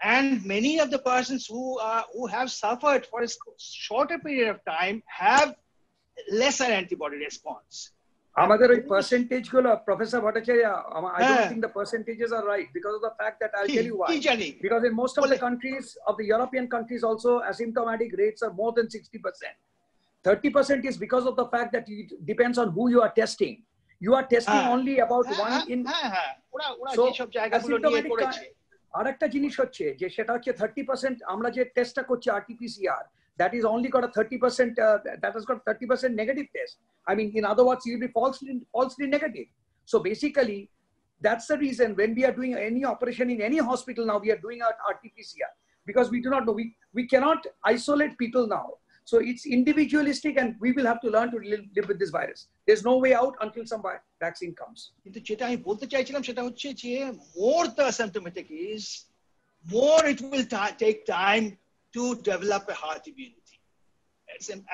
And many of the persons who, are, who have suffered for a shorter period of time have lesser antibody response. আমাদের ওই percentage গুলো professor Bhattacharya I don't think the percentages are right because of the fact that I tell you why because in most of the countries of the European countries also asymptomatic rates are more then 60% 30% is because of the fact that it depends on who you are testing. You are testing Ah. only about হ্যাঁ, one হ্যাঁ, in হ্যাঁ হ্যাঁ ওরা ওরা So, যেসব জায়গাগুলো নিয়ে asymptomatic করেছে আর একটা জিনিস হচ্ছে যে সেটা হচ্ছে থার্টি পার্সেন্ট আমরা যে টেস্টটা করছি RTPCR that is only goat thirty percent that is goat thirty percent negative test I mean in other words you'll be falsely falsely negative so basically that's the reason when we are doing any operation in any hospital now we are doing our RT-PCR because we do not know we we cannot isolate people now so it's individualistic and we will have to learn to live, live with this virus there's no way out until some vi- vaccine comes কিন্তু যেটা আমি বলতে চাইছিলাম সেটা হচ্ছে যে more the symptomatic is more it will ta- take time to develop a herd immunity.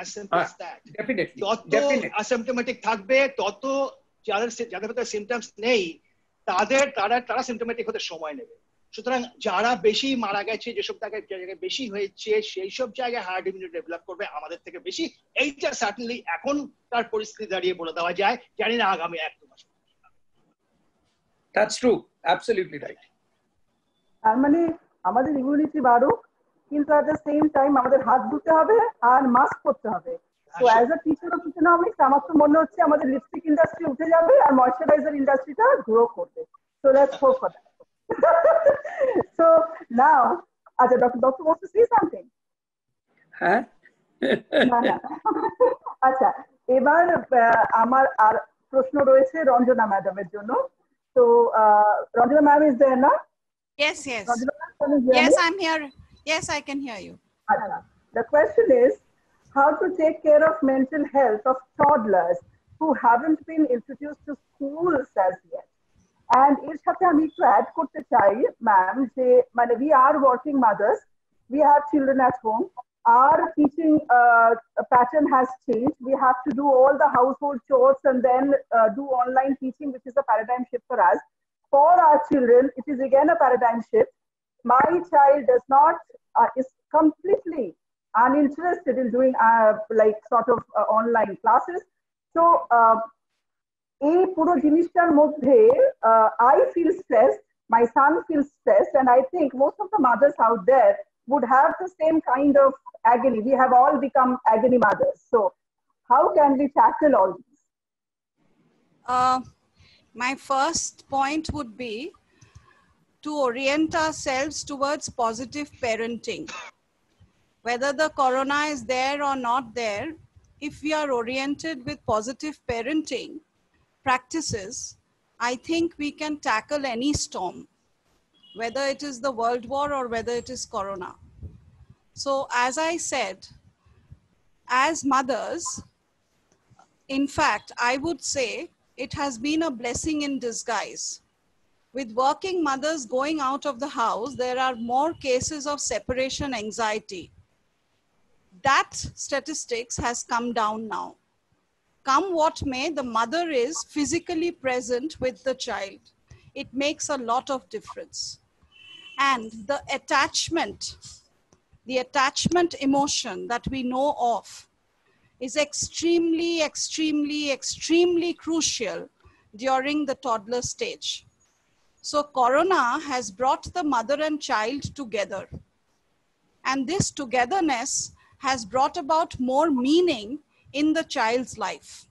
As, simple as Ah, that. definitely যত definitely. থাকবে তত যাদের যাদের ভিতরে সিমটমস নেই তাদের তারা তারা সিমটোমেটিক হতে সময় নেবে। সুতরাং যারা বেশি মারা গেছে যেসব জায়গায় জায়গায় বেশি হয়েছে সেই সব জায়গায় হার্ড ইমিউনিটি ডেভেলপ করবে আমাদের থেকে বেশি। এইটা সার্টেনলি এখন তার পরিস্থিতি দাঁড়িয়ে বলে দেওয়া যায়। জানি না আগামী এক দু মাস that's true. Absolutely right. তার মানে আমাদের ইমিউনিটি বাড়ুক কিন্তু অ্যাট দ্য সেম টাইম আমাদের হাত ধুতে হবে আর মাস্ক পরতে হবে। তো as a teacher of economics আমার তো মনে হচ্ছে আমাদের লিপস্টিক ইন্ডাস্ট্রি উঠে যাবে আর ময়শ্চারাইজার ইন্ডাস্ট্রিটা গ্রো করবে। So let's hope for that so now আচ্ছা doctor doctor wants to say something হ্যাঁ। আচ্ছা এবার আহ, আমার আর প্রশ্ন রয়েছে রঞ্জনা ম্যাডামের জন্য। তো ah, Ranjana ma'am is there না? Yes, yes. Yes, I'm here. Yes, I can hear you. The question is how to take care of mental health of toddlers who haven't been introduced to schools as yet. And is સાથે हम एक add we are working mothers, we have children at home, our teaching uh, pattern has changed. We have to do all the household chores and then uh, do online teaching, which is a paradigm shift for us. For our children, it is again a paradigm shift my child does not uh, is completely uninterested in doing uh, like sort of uh, online classes so uh, এই পুরো জিনিসটার মধ্যে I feel stress my son feel stress and i think most of the mothers out there would have the same kind of agony we have all become agony mothers so how can we tackle all this Uh, my first point would be to orient ourselves towards positive parenting. Whether the corona is there or not there, if we are oriented with positive parenting practices, I think we can tackle any storm, whether it is the world war or whether it is corona. So, as I said, as mothers, in fact, I would say it has been a blessing in disguise. With working mothers going out of the house, there are more cases of separation anxiety. That statistics has come down now. Come what may, the mother is physically present with the child. It makes a lot of difference. And the attachment, the attachment emotion that we know of, is extremely, extremely, extremely crucial during the toddler stage. So, Corona has brought the mother and child together. And this togetherness has brought about more meaning in the child's life.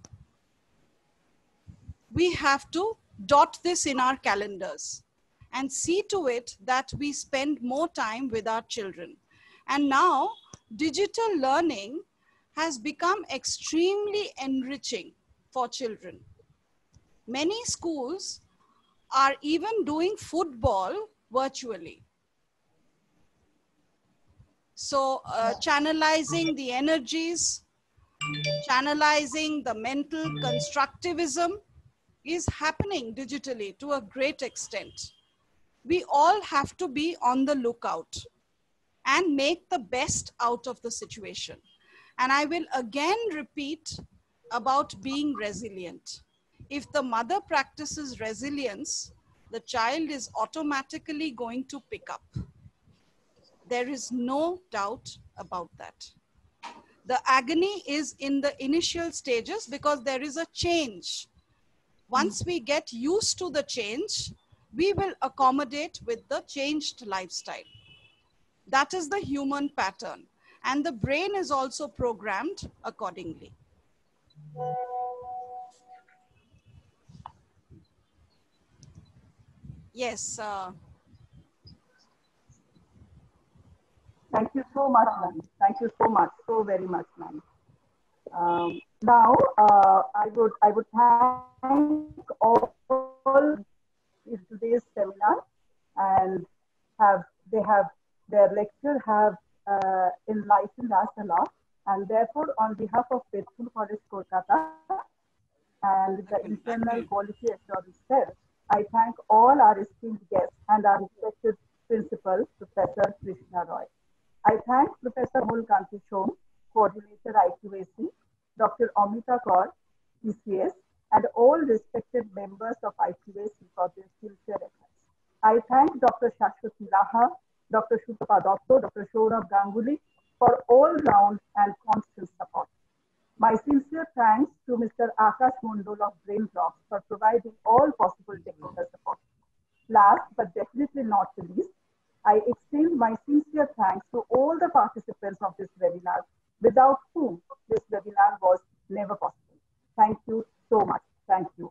We have to dot this in our calendars and see to it that we spend more time with our children. And now, digital learning has become extremely enriching for children. Many schools are even doing football virtually. So, uh, channelizing the energies, channelizing the mental constructivism is happening digitally to a great extent. We all have to be on the lookout and make the best out of the situation. And I will again repeat about being resilient. If the mother practices resilience, the child is automatically going to pick up. There is no doubt about that. The agony is in the initial stages because there is a change. Once we get used to the change, we will accommodate with the changed lifestyle. That is the human pattern. and the brain is also programmed accordingly. Yes. Uh, Thank you so much, ma'am. Thank you so much, so very much, ma'am. Um, now, uh, I would I would thank all in today's seminar, and have they have their lecture have uh, enlightened us a lot, and therefore, on behalf of Bethune College Kolkata and the internal quality assurance cell, I thank all our esteemed guests and our respected principal, Professor Krishna Roy. I thank Professor Mulkanti Shom, Coordinator IQAC, Dr. Amita Kaur, PCS, and all respected members of IQAC for their future efforts. I thank Dr. Shashwati Laha, Dr. Dotto, Dr. Shourab Ganguly for all-round and constant support. My sincere thanks to Mr. Akash Mondol of Brainrocks for providing all possible technical support. Last but definitely not the least, I extend my sincere thanks to all the participants of this webinar, without whom this webinar was never possible. Thank you so much. Thank you.